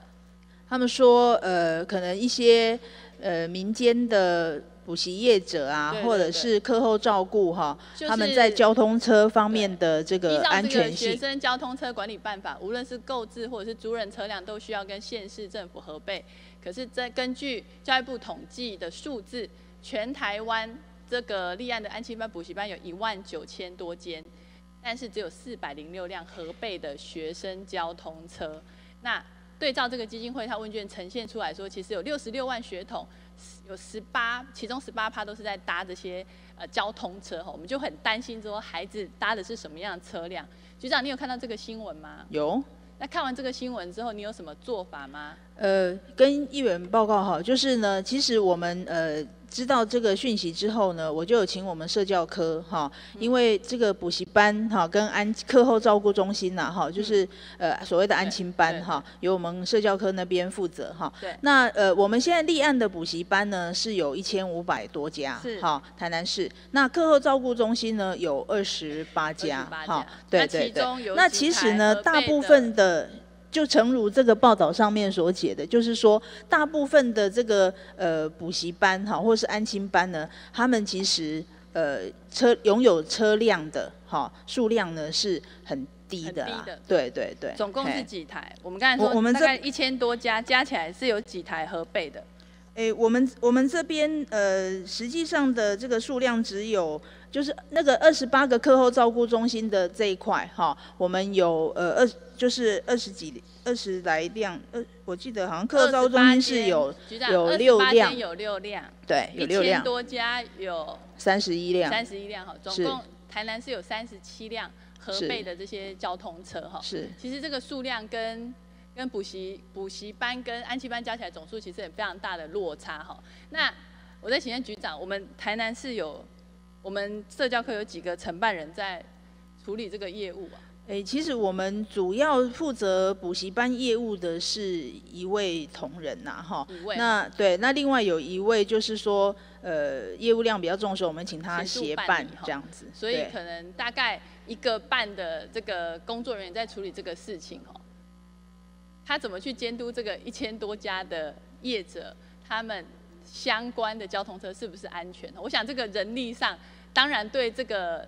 他们说，呃，可能一些呃民间的补习业者啊，或者是课后照顾哈，他们在交通车方面的这个安全性。学生交通车管理办法，无论是购置或者是租赁车辆，都需要跟县市政府核备。可是，在根据教育部统计的数字。全台湾这个立案的安亲班补习班有一万九千多间，但是只有四百零六辆核备的学生交通车。那对照这个基金会，它问卷呈现出来说，其实有六十六万学童，有十八，其中十八趴都是在搭这些呃交通车哈。我们就很担心说，孩子搭的是什么样的车辆？局长，你有看到这个新闻吗？有。那看完这个新闻之后，你有什么做法吗？呃，跟议员报告哈，就是呢，其实我们呃。知道这个讯息之后呢，我就有请我们社教科哈，因为这个补习班哈跟安课后照顾中心呐哈，就是呃所谓的安亲班哈，由我们社教科那边负责哈。对。那呃我们现在立案的补习班呢是有一千五百多家，是哈，台南市。那课后照顾中心呢有二十八家，哈，对对对。那其实呢，大部分的。就诚如这个报道上面所写的，就是说，大部分的这个呃补习班哈，或是安亲班呢，他们其实呃车拥有车辆的哈数量呢是很低的啦。对对对。总共是几台？我们刚才说，我们大概一千多家，加起来是有几台核备的？诶，我们我们这边呃，实际上的这个数量只有，就是那个二十八个课后照顾中心的这一块哈，我们有呃二。就是二十几、二十来辆，呃，我记得好像客招中心是有有六辆，有六辆，对，有六辆。多家有三十一辆，三十一辆哈，总共台南是有三十七辆合备的这些交通车哈。是，其实这个数量跟跟补习补习班跟安琪班加起来总数其实也非常大的落差哈。那我在请问局长，我们台南是有我们社教科有几个承办人在处理这个业务啊？诶，其实我们主要负责补习班业务的是一位同仁呐，哈。那对，那另外有一位就是说，呃，业务量比较重的时候，我们请他协办这样子。所以可能大概一个半的这个工作人员在处理这个事情哦。他怎么去监督这个一千多家的业者，他们相关的交通车是不是安全？我想这个人力上，当然对这个。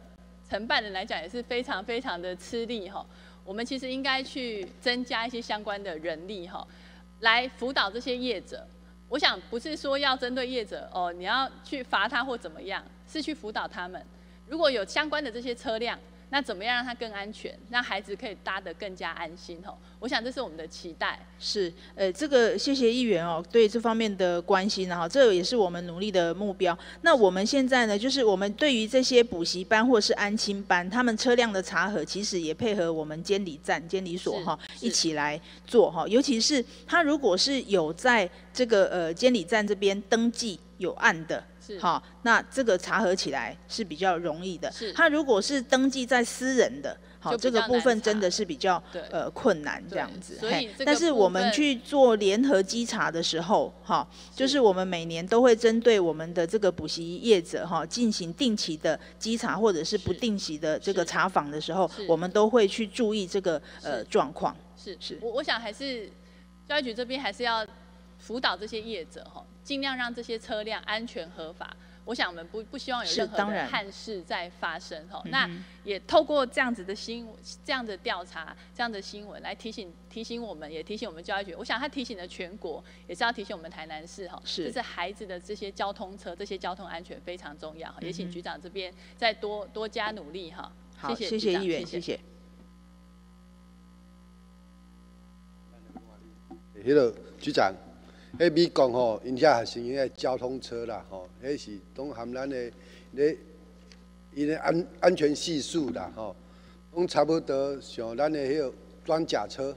承办人来讲也是非常非常的吃力哈，我们其实应该去增加一些相关的人力哈，来辅导这些业者。我想不是说要针对业者哦，你要去罚他或怎么样，是去辅导他们。如果有相关的这些车辆。那怎么样让它更安全，让孩子可以搭得更加安心？吼，我想这是我们的期待。是，呃，这个谢谢议员哦，对这方面的关心，然后这也是我们努力的目标。那我们现在呢，就是我们对于这些补习班或是安亲班，他们车辆的查核，其实也配合我们监理站、监理所哈一起来做哈。尤其是他如果是有在这个呃监理站这边登记有案的。好，那这个查核起来是比较容易的。是，他如果是登记在私人的，好，这个部分真的是比较呃困难这样子。但是我们去做联合稽查的时候，哈，就是我们每年都会针对我们的这个补习业者哈进行定期的稽查或者是不定期的这个查访的时候，我们都会去注意这个呃状况。是。是，我我想还是教育局这边还是要。辅导这些业者哈，尽量让这些车辆安全合法。我想我们不不希望有任何的憾事在发生哈。那也透过这样子的新这样的调查、这样的新闻来提醒提醒我们，也提醒我们教育局。我想他提醒了全国，也是要提醒我们台南市哈，就是孩子的这些交通车、这些交通安全非常重要。也请局长这边再多多加努力哈。好，谢谢议员，谢谢。Hello，局长。迄美国吼，因遐学生因个交通车啦，吼，迄是拢含咱的咧，因的安安全系数啦，吼，拢差不多像咱的迄个装甲车，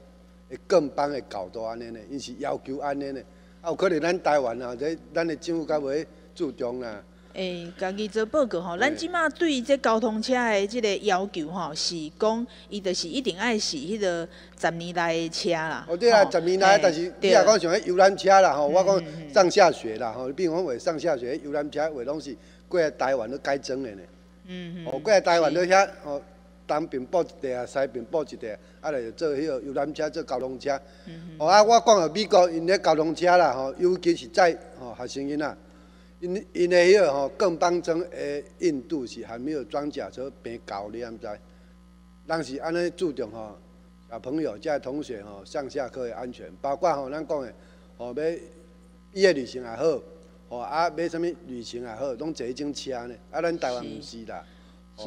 会更帮会搞到安尼呢，因是要求安尼呢，啊，有可能咱台湾啊，这咱的政府较袂注重啦。诶，家己做报告吼，咱即马对这交通车的即个要求吼，是讲伊就是一定爱是迄个十年内的车啦。哦对啊，十年内，但是你若讲像迄游览车啦吼，我讲上下学啦吼，比如讲为上下学游览车话拢是过来台湾都改装的呢。嗯嗯。哦，过来台湾都遐哦，东边补一块啊，西边补一块，啊来做迄个游览车做交通车。嗯嗯。哦啊，我讲个美国因咧交通车啦吼，尤其是在吼学生囡仔。因因为迄个吼，更邦中诶印度是还没有装甲车变高，你毋知？咱是安尼注重吼小朋友、即同学吼上下课的安全，包括吼咱讲的吼要毕业旅行也好，吼啊买啥物旅行也好，拢坐迄种车呢。啊，咱台湾毋是啦。是。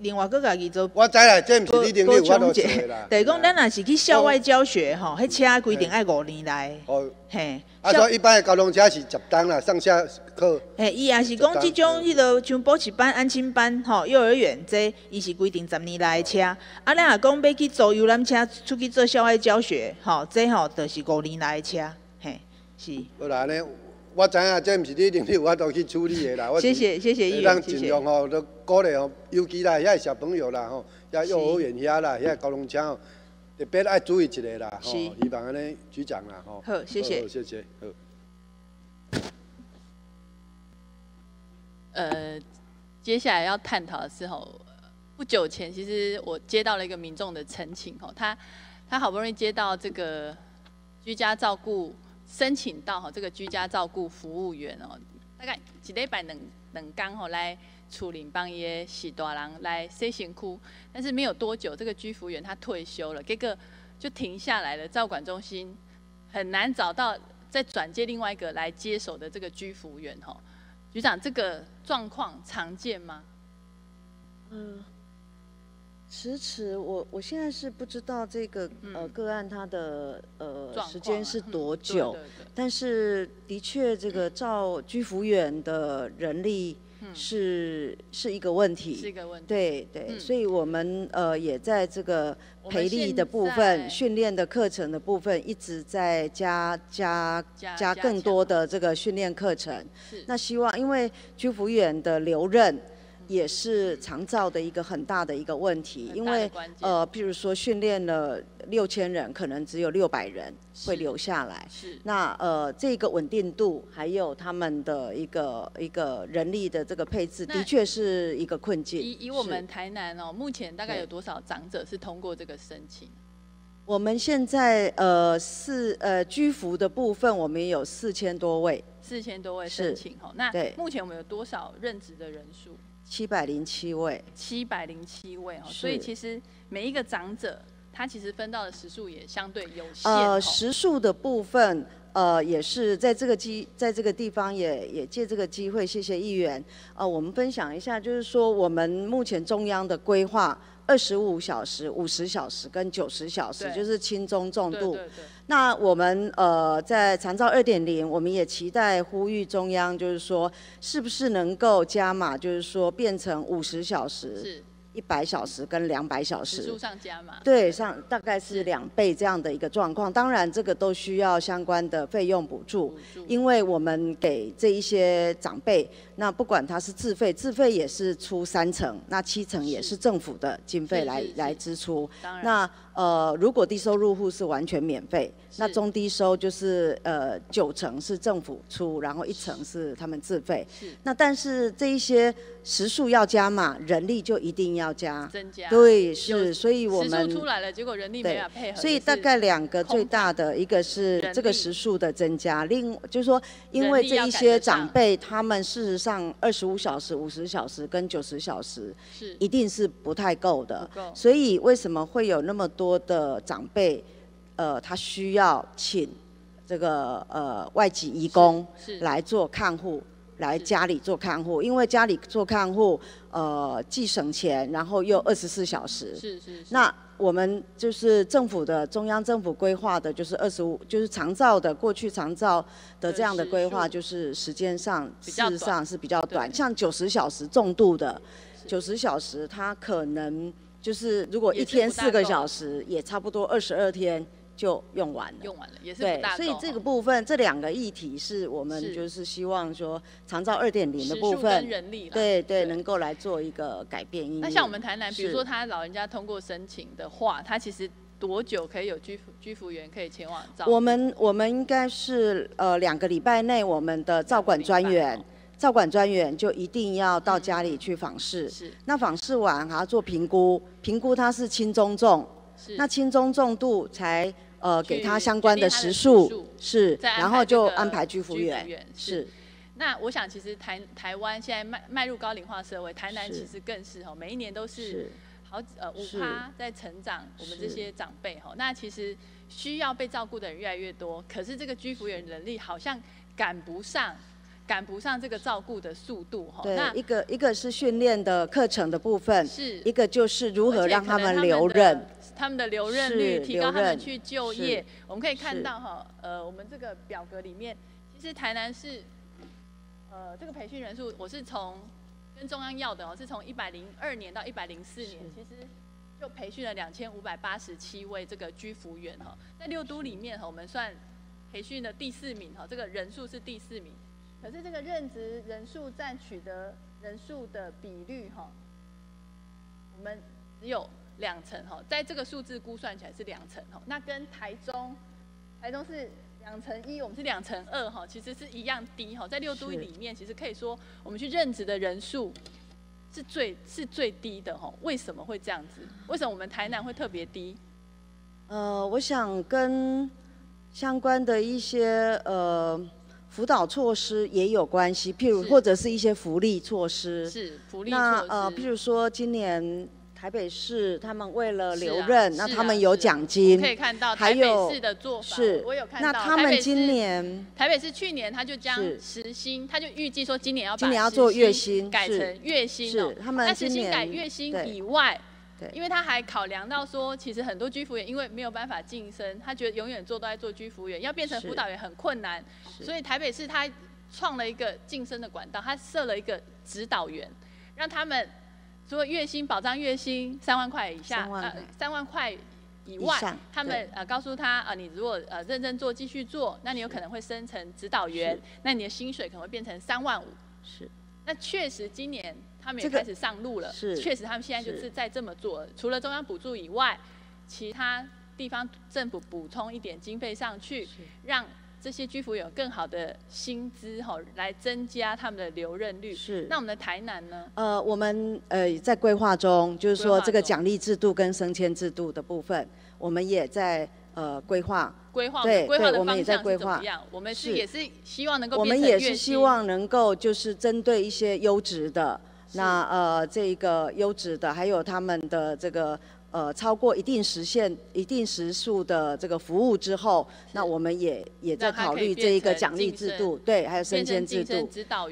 另外佫家己做，我知啦，这毋是你定有法度做啦。讲咱若是去校外教学吼，迄车规定爱五年来。哦。嘿。啊，所以一般的交通车是十单啦，上下课。嘿，伊也是讲即种迄个像补习班、安亲班吼、幼儿园这，伊是规定十年来的车。啊，咱若讲要去坐游览车出去做校外教学，吼，这吼就是五年来的车。嘿，是。好啦，呢，我知影这毋是你一定有法度去处理的啦。我谢谢谢谢议员，咱尽量吼，都鼓励吼，尤其啦，遐小朋友啦吼，遐幼儿园遐啦，遐高龙车特别爱注意一下啦吼。希望安尼局长啦吼。好，谢谢。谢谢。好。呃，接下来要探讨的是吼，不久前其实我接到了一个民众的陈情吼，他他好不容易接到这个居家照顾。申请到哈这个居家照顾服务员哦，大概几礼拜两两工吼来处理帮伊个洗大人来洗身躯，但是没有多久，这个居服员他退休了，这个就停下来了。照管中心很难找到再转接另外一个来接手的这个居服员吼。局长，这个状况常见吗？嗯。迟迟，我我现在是不知道这个呃个案它的呃时间是多久，但是的确这个照居服员的人力是是一个问题，是一个问题，对对，所以我们呃也在这个培力的部分、训练的课程的部分一直在加加加更多的这个训练课程，那希望因为居服员的留任。也是长照的一个很大的一个问题，因为呃，譬如说训练了六千人，可能只有六百人会留下来。是。那呃，这个稳定度还有他们的一个一个人力的这个配置，的确是一个困境。以以我们台南哦，目前大概有多少长者是通过这个申请？我们现在呃四呃居服的部分，我们有四千多位。四千多位申请哈，那目前我们有多少任职的人数？七百零七位，七百零七位哦，所以其实每一个长者，他其实分到的时数也相对有限。呃，时数的部分，呃，也是在这个机，在这个地方也也借这个机会，谢谢议员。呃，我们分享一下，就是说我们目前中央的规划。二十五小时、五十小时跟九十小时，就是轻中重度。那我们呃在长照二点零，我们也期待呼吁中央，就是说是不是能够加码，就是说变成五十小时。一百小时跟两百小时，数上加嘛？对，上大概是两倍这样的一个状况。当然，这个都需要相关的费用补助，因为我们给这一些长辈，那不管他是自费，自费也是出三成，那七成也是政府的经费来来支出。那呃，如果低收入户是完全免费，那中低收就是呃九成是政府出，然后一成是他们自费。那但是这一些时数要加嘛，人力就一定要加。增加。对，是，所以我们。时出来了，结果人力没法配合。所以大概两个最大的一个是这个时数的增加，另就是说，因为这一些长辈他们事实上二十五小时、五十小时跟九十小时，是一定是不太够的。所以为什么会有那么多？多的长辈，呃，他需要请这个呃外籍义工来做看护，来家里做看护，因为家里做看护，呃，既省钱，然后又二十四小时。是是。那我们就是政府的中央政府规划的，就是二十五，就是长照的过去长照的这样的规划，就是时间上事实上是比较短，像九十小时重度的，九十小时他可能。就是如果一天四个小时，也差不多二十二天就用完了。用完了也是对，所以这个部分这两个议题是我们就是希望说长照二点零的部分，对对，能够来做一个改变。那像我们台南，比如说他老人家通过申请的话，他其实多久可以有居服居服员可以前往照？我们我们应该是呃两个礼拜内，我们的照管专员。照管专员就一定要到家里去访视，是。那访视完还要做评估，评估他是轻中重，是。那轻中重度才呃给他相关的时数，是。然后就安排居服员，是。那我想其实台台湾现在迈迈入高龄化社会，台南其实更是哈，每一年都是好呃五趴在成长，我们这些长辈哈，那其实需要被照顾的人越来越多，可是这个居服员能力好像赶不上。赶不上这个照顾的速度哈。那，一个一个是训练的课程的部分，是一个就是如何让他们留任，他们的留任率提高，他们去就业。我们可以看到哈，呃，我们这个表格里面，其实台南市，呃，这个培训人数，我是从跟中央要的哦，是从一百零二年到一百零四年，其实就培训了两千五百八十七位这个居服员哈，在六都里面哈，我们算。培训的第四名哈，这个人数是第四名，可是这个任职人数占取得人数的比率哈，我们只有两成哈，在这个数字估算起来是两成哈，那跟台中，台中是两成一，我们是两成二哈，其实是一样低哈，在六都里面，其实可以说我们去任职的人数是最是最低的哈，为什么会这样子？为什么我们台南会特别低？呃，我想跟相关的一些呃辅导措施也有关系，譬如或者是一些福利措施。是福利措施。那呃，譬如说今年台北市他们为了留任，那他们有奖金。可以看到台北市的做法。是。我有看到。那他们今年台北市去年他就将时薪，他就预计说今年要今年要做月薪改成月薪是。他们今年改月薪以外。因为他还考量到说，其实很多居服员因为没有办法晋升，他觉得永远做都在做居服员，要变成辅导员很困难，所以台北市他创了一个晋升的管道，他设了一个指导员，让他们除了月薪保障月薪三万块以下，呃三万块以外，他们呃告诉他啊，你如果呃认真做继续做，那你有可能会升成指导员，那你的薪水可能会变成三万五。是。那确实今年。他们也开始上路了，是确实，他们现在就是在这么做。除了中央补助以外，其他地方政府补充一点经费上去，让这些居服有更好的薪资哈，来增加他们的留任率。是。那我们的台南呢？呃，我们呃在规划中，就是说这个奖励制度跟升迁制度的部分，我们也在呃规划。规划对对，我们也在规划。我们是也是希望能够。我们也是希望能够就是针对一些优质的。那呃，这个优质的，还有他们的这个呃，超过一定时限、一定时数的这个服务之后，那我们也也在考虑这一个奖励制度，对，还有升迁制度。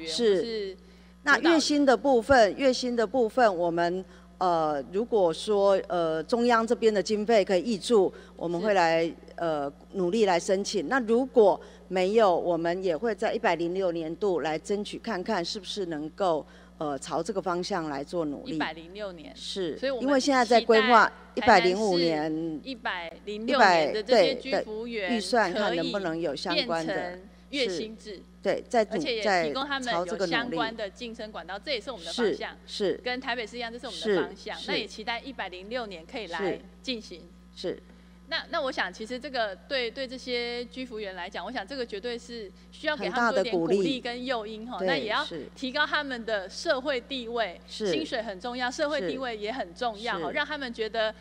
是。那月薪的部分，月薪的部分，我们呃，如果说呃中央这边的经费可以挹注，我们会来呃努力来申请。那如果没有，我们也会在一百零六年度来争取看看是不是能够。呃，朝这个方向来做努力。一百零六年是，所以因为现在在规划一百零五年，一百零六年的这些居服员预算，看能不能有相关的月薪制。对，在而且也提供他们有相关的晋升管道，这也是我们的方向。是，跟台北市一样，这是我们的方向。那也期待一百零六年可以来进行。是。那那我想，其实这个对对这些居服员来讲，我想这个绝对是需要给他们多点鼓励跟诱因哈。那也要提高他们的社会地位，薪水很重要，社会地位也很重要哈，让他们觉得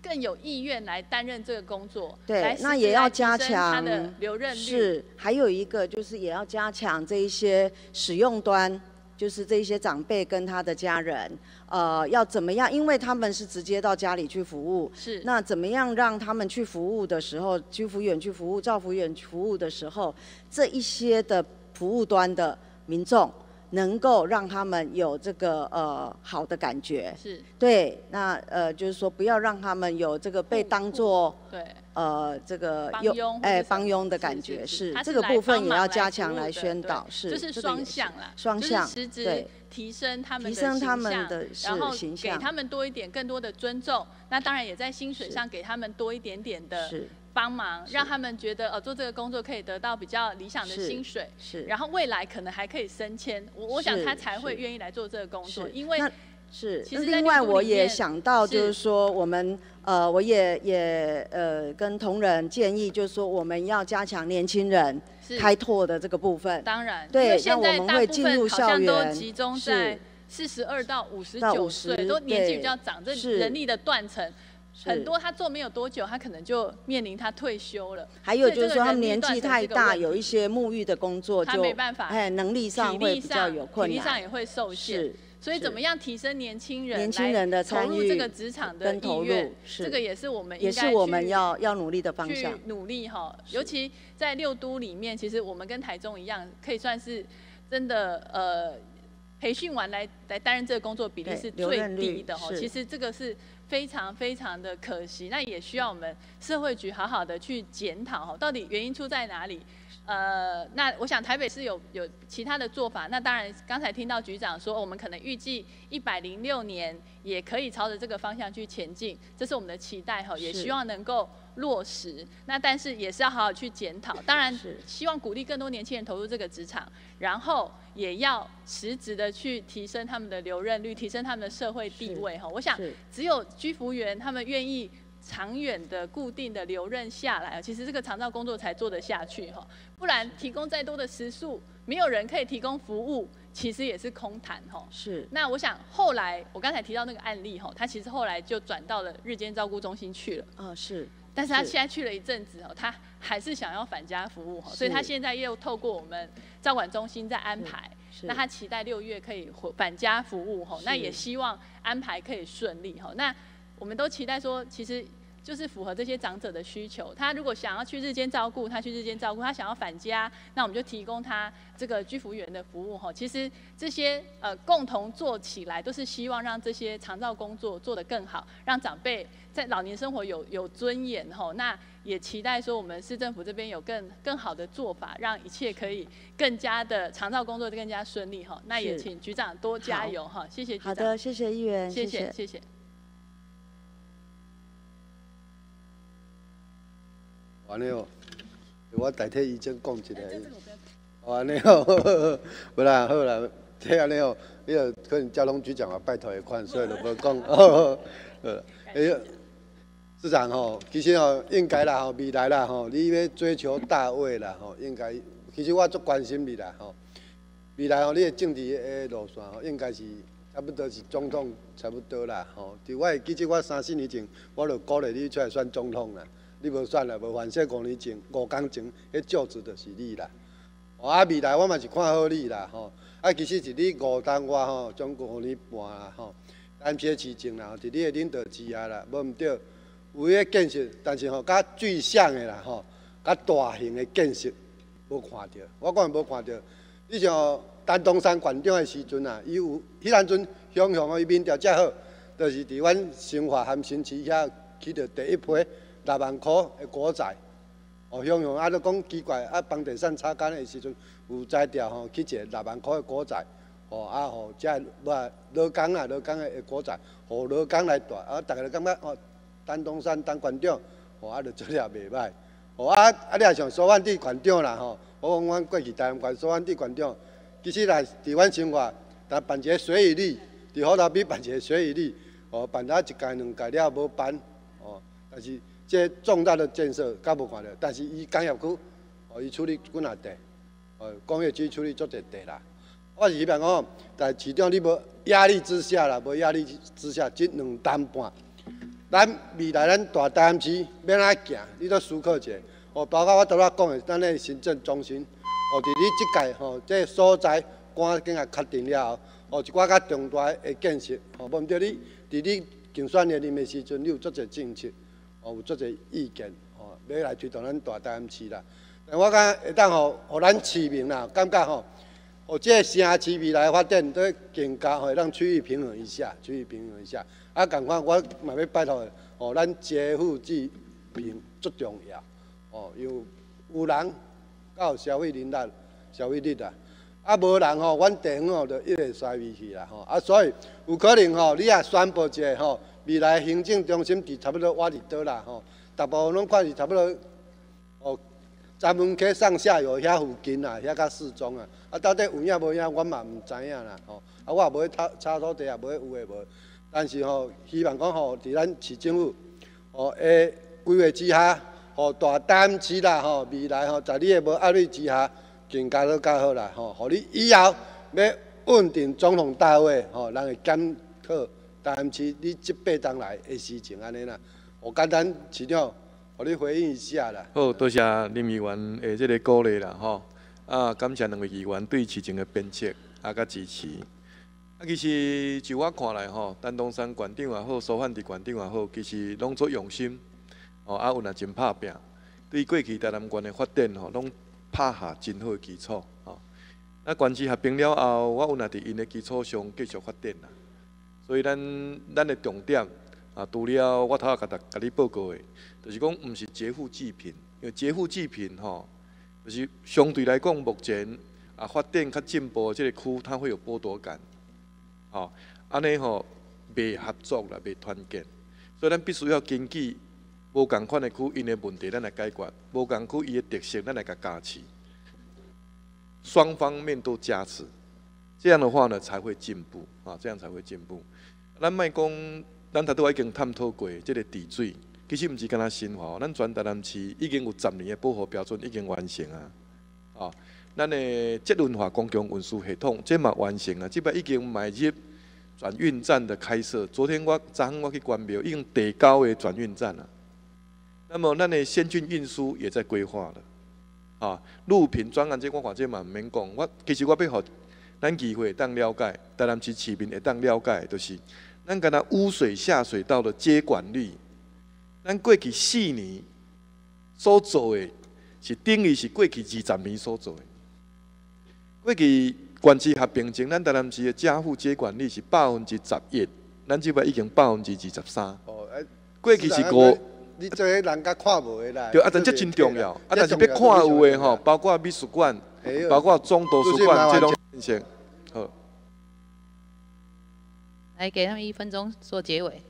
更有意愿来担任这个工作。对，那也要加强他的留任率。是，还有一个就是也要加强这一些使用端。就是这些长辈跟他的家人，呃，要怎么样？因为他们是直接到家里去服务，是那怎么样让他们去服务的时候，居服员去服务，照服员服务的时候，这一些的服务端的民众。能够让他们有这个呃好的感觉，是。对，那呃就是说不要让他们有这个被当做对。呃这个帮佣哎帮佣的感觉，是这个部分也要加强来宣导，是就是双向啦，双向对。提升他们提升他们的然后给他们多一点更多的尊重，那当然也在薪水上给他们多一点点的。帮忙让他们觉得呃做这个工作可以得到比较理想的薪水，是，然后未来可能还可以升迁，我我想他才会愿意来做这个工作，因为是。其实另外我也想到就是说我们呃我也也呃跟同仁建议就是说我们要加强年轻人开拓的这个部分。当然，对，现在大部分好像都集中在四十二到五十九岁，都年纪比较长，这人力的断层。很多他做没有多久，他可能就面临他退休了。还有就是说，他年纪太大，有一些沐浴的工作就没办法，哎，能力上会比较有困难，体力上也会受限。所以怎么样提升年轻人年轻人的参与这个职场的意愿？这个也是我们也是我们要要努力的方向。努力哈，尤其在六都里面，其实我们跟台中一样，可以算是真的呃，培训完来来担任这个工作比例是最低的哈。其实这个是。非常非常的可惜，那也需要我们社会局好好的去检讨哈，到底原因出在哪里？呃，那我想台北市有有其他的做法。那当然，刚才听到局长说，我们可能预计一百零六年也可以朝着这个方向去前进，这是我们的期待哈，也希望能够落实。那但是也是要好好去检讨。当然，希望鼓励更多年轻人投入这个职场，然后也要实质的去提升他们的留任率，提升他们的社会地位哈。我想，只有居服员他们愿意。长远的固定的留任下来啊，其实这个长照工作才做得下去哈，不然提供再多的时数，没有人可以提供服务，其实也是空谈哈。是。那我想后来我刚才提到那个案例哈，他其实后来就转到了日间照顾中心去了。嗯，是。但是他现在去了一阵子哦，他还是想要返家服务哈，所以他现在又透过我们照管中心在安排。那他期待六月可以回返家服务哈，那也希望安排可以顺利哈。那我们都期待说，其实就是符合这些长者的需求。他如果想要去日间照顾，他去日间照顾；他想要返家，那我们就提供他这个居服员的服务。哈，其实这些呃共同做起来，都是希望让这些长照工作做得更好，让长辈在老年生活有有尊严。哈，那也期待说我们市政府这边有更更好的做法，让一切可以更加的长照工作更加顺利。哈，那也请局长多加油。哈，谢谢局长。好的，谢谢议员，谢谢，谢谢。安尼哦，我代替医生讲一下。哦，安尼哦，不啦，好啦，这安尼哦，你个可能交通局长啊，拜托伊款，所以就无讲。呃，哎呀，市长吼，其实吼应该啦吼，未来啦吼，你要追求大位啦吼，应该，其实我足关心未来吼，未来吼，你的政治的路线吼，应该是差不多是总统差不多啦吼。伫我记得我三四年前，我就鼓励你出来选总统啦。你无选啦，无反正五年前、五工前，迄就职就是你啦。啊，未来我嘛是看好你啦，吼。啊，其实是你五当我吼，将五年半啦，吼。单撇市政啦吼，伫你的领导之下啦，无毋对。有迄建设，但是吼，较具象的啦，吼，较大型的建设无看到。我讲无看到。你像丹东山馆长的时阵啊，伊有迄阵阵雄雄的伊面条遮好，就是伫阮新华含新市遐起着第一批。六万块的国债，哦，向向啊，都讲奇怪，啊，房地产炒干的时阵，有在调吼，去一个六万块的国债，哦，啊，吼，即无劳工啊，劳工的国债，互劳工来带，啊，逐个都感觉哦，丹东山当馆长，哦，啊，就做了袂歹，哦，啊，啊，你也像苏万地馆长啦，吼，我讲阮过去台湾馆苏万地馆长，其实来伫阮生活，但办一个水语里，伫好头边办一个水语里，哦，办了一届两届了无办，哦，但是。这重大的建设较无看到，但是伊工业区，哦，伊处理几啊地，哦，工业区处理足侪地啦。我是希望讲，在市长你无压力之下啦，无压力之下，即两担半，咱未来咱大担市免哪行，你都思考一下，哦，包括我拄仔讲的，咱个行政中心，哦，伫你即届吼，这所在赶紧啊确定了后，哦，一寡较重大的建设，哦，无毋对你伫你竞选连任的时阵，你有足侪政策。哦，有足侪意见，哦，要来推动咱大台南市啦。但我讲会当吼，互咱市民啦，感觉吼，哦，这个城市未来发展都更加吼，让区域平衡一下，区域平衡一下。啊，共款我嘛要拜托，哦，咱劫富济贫足重要，哦，有有人到消费能力、消费力啦，啊，无人吼，阮地方吼就一直衰微去啦，吼。啊，所以有可能吼，你也宣布一下吼。未来行政中心伫差不多我伫倒啦吼，大部分拢看是差不多哦，闸门溪上下游遐附近啦，遐较适中啊。啊，到底有影无影，我嘛毋知影啦吼。啊，我也无去查查土地，也无去有诶无。但是吼，希望讲吼，伫咱市政府吼诶规划之下，吼大胆市啦吼，未来吼在你诶无压力之下，更加都较好啦吼。互你以后要稳定总统大位吼，咱会检讨。但是你这八当来的事情安尼啦，我简单市长，互你回应一下啦。好，多谢林议员的这个鼓励啦，吼。啊，感谢两位议员对市情的鞭策啊，甲支持。啊，其实就我看来吼，丹东山馆长也好，苏焕地馆长也好，其实拢足用心，哦，啊，有也真拍拼，对过去台南县的发展吼，拢拍下真好的基础，吼。那关系合并了后，我有也伫因的基础上继续发展啦。所以咱咱的重点啊，除了我头下甲甲你报告的，就是讲毋是劫富济贫，因为劫富济贫吼，就是相对来讲，目前啊发展较进步，这个区它会有剥夺感，吼，安尼吼未合作啦，未团结，所以咱必须要根据无共款的区因的问题，咱来解决；无共区伊的特色，咱来甲加持，双方面都加持，这样的话呢才会进步啊，这样才会进步。咱莫讲，咱头拄已经探讨过，这个治水。其实毋是干那新华，咱全台南市已经有十年的保护标准已经完成啊！哦，咱的节能化公共运输系统这嘛完成啊，即摆已经迈入转运站的开设。昨天我早上我去观庙，已经第九个转运站了。那么咱的先进运输也在规划了。啊，路平专案这我看这嘛毋免讲，我其实我要互咱机会当了解，台南市市民会当了解，就是咱敢若污水下水道的接管率。咱过去四年所做的，是等于是过去二十年所做的。过去关市合并前，咱台南市的家户接管率是百分之十一，咱即摆已经百分之二十三。哦，过去是五。你做迄人家看无的啦。对，啊，但这真重要。啊，但是要看有诶吼，包括美术馆，包括中图书馆这种。好，来给他们一分钟做结尾。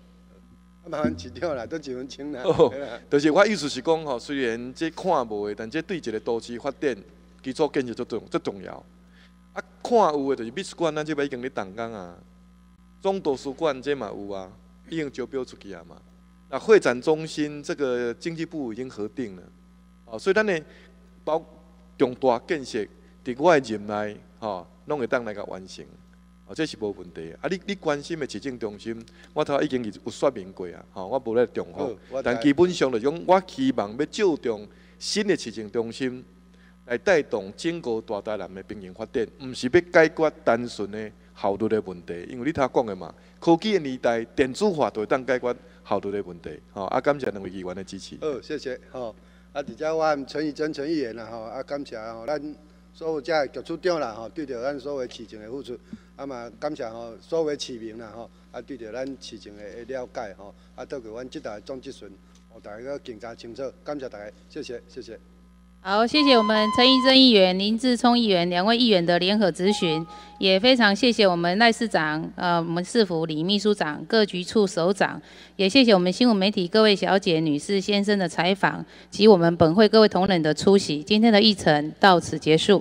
麻烦一条啦，都一分钟啦。就是我意思是讲吼，虽然这看无的，但这对一个都市发展基础建设最重最重要。啊，看有的就是美术馆，咱这边已经咧动工啊。总图书馆这嘛有啊，已经招标出去啊嘛。啊会展中心这个经济部已经核定了，哦，所以咱呢包重大建设伫我的任内，吼，拢会当来个完成。这是无问题啊！你你关心的市政中心，我头已经有说明过啊，吼，我无咧重复。但基本上来讲，我希望要照重新的市政中心来带动整个大台南的平衡发展，毋是要解决单纯的效率的问题。因为你头讲的嘛，科技的年代，电子化就会当解决效率的问题。吼，啊，感谢两位议员的支持。好，谢谢。吼，啊，伫遮我陈义珍陈议员啦，吼，啊，感谢吼，咱所有遮局处长啦，吼，对着咱所有市政的付出。啊嘛，感谢吼，所有市民啦吼，啊对着咱市政的了解吼，啊透过阮即台总结顺，互大家更加清楚。感谢大家，谢谢，谢谢。好，谢谢我们陈义珍议员、林志聪议员两位议员的联合咨询，也非常谢谢我们赖市长、呃，我们市府李秘书长、各局处首长，也谢谢我们新闻媒体各位小姐、女士、先生的采访及我们本会各位同仁的出席。今天的议程到此结束。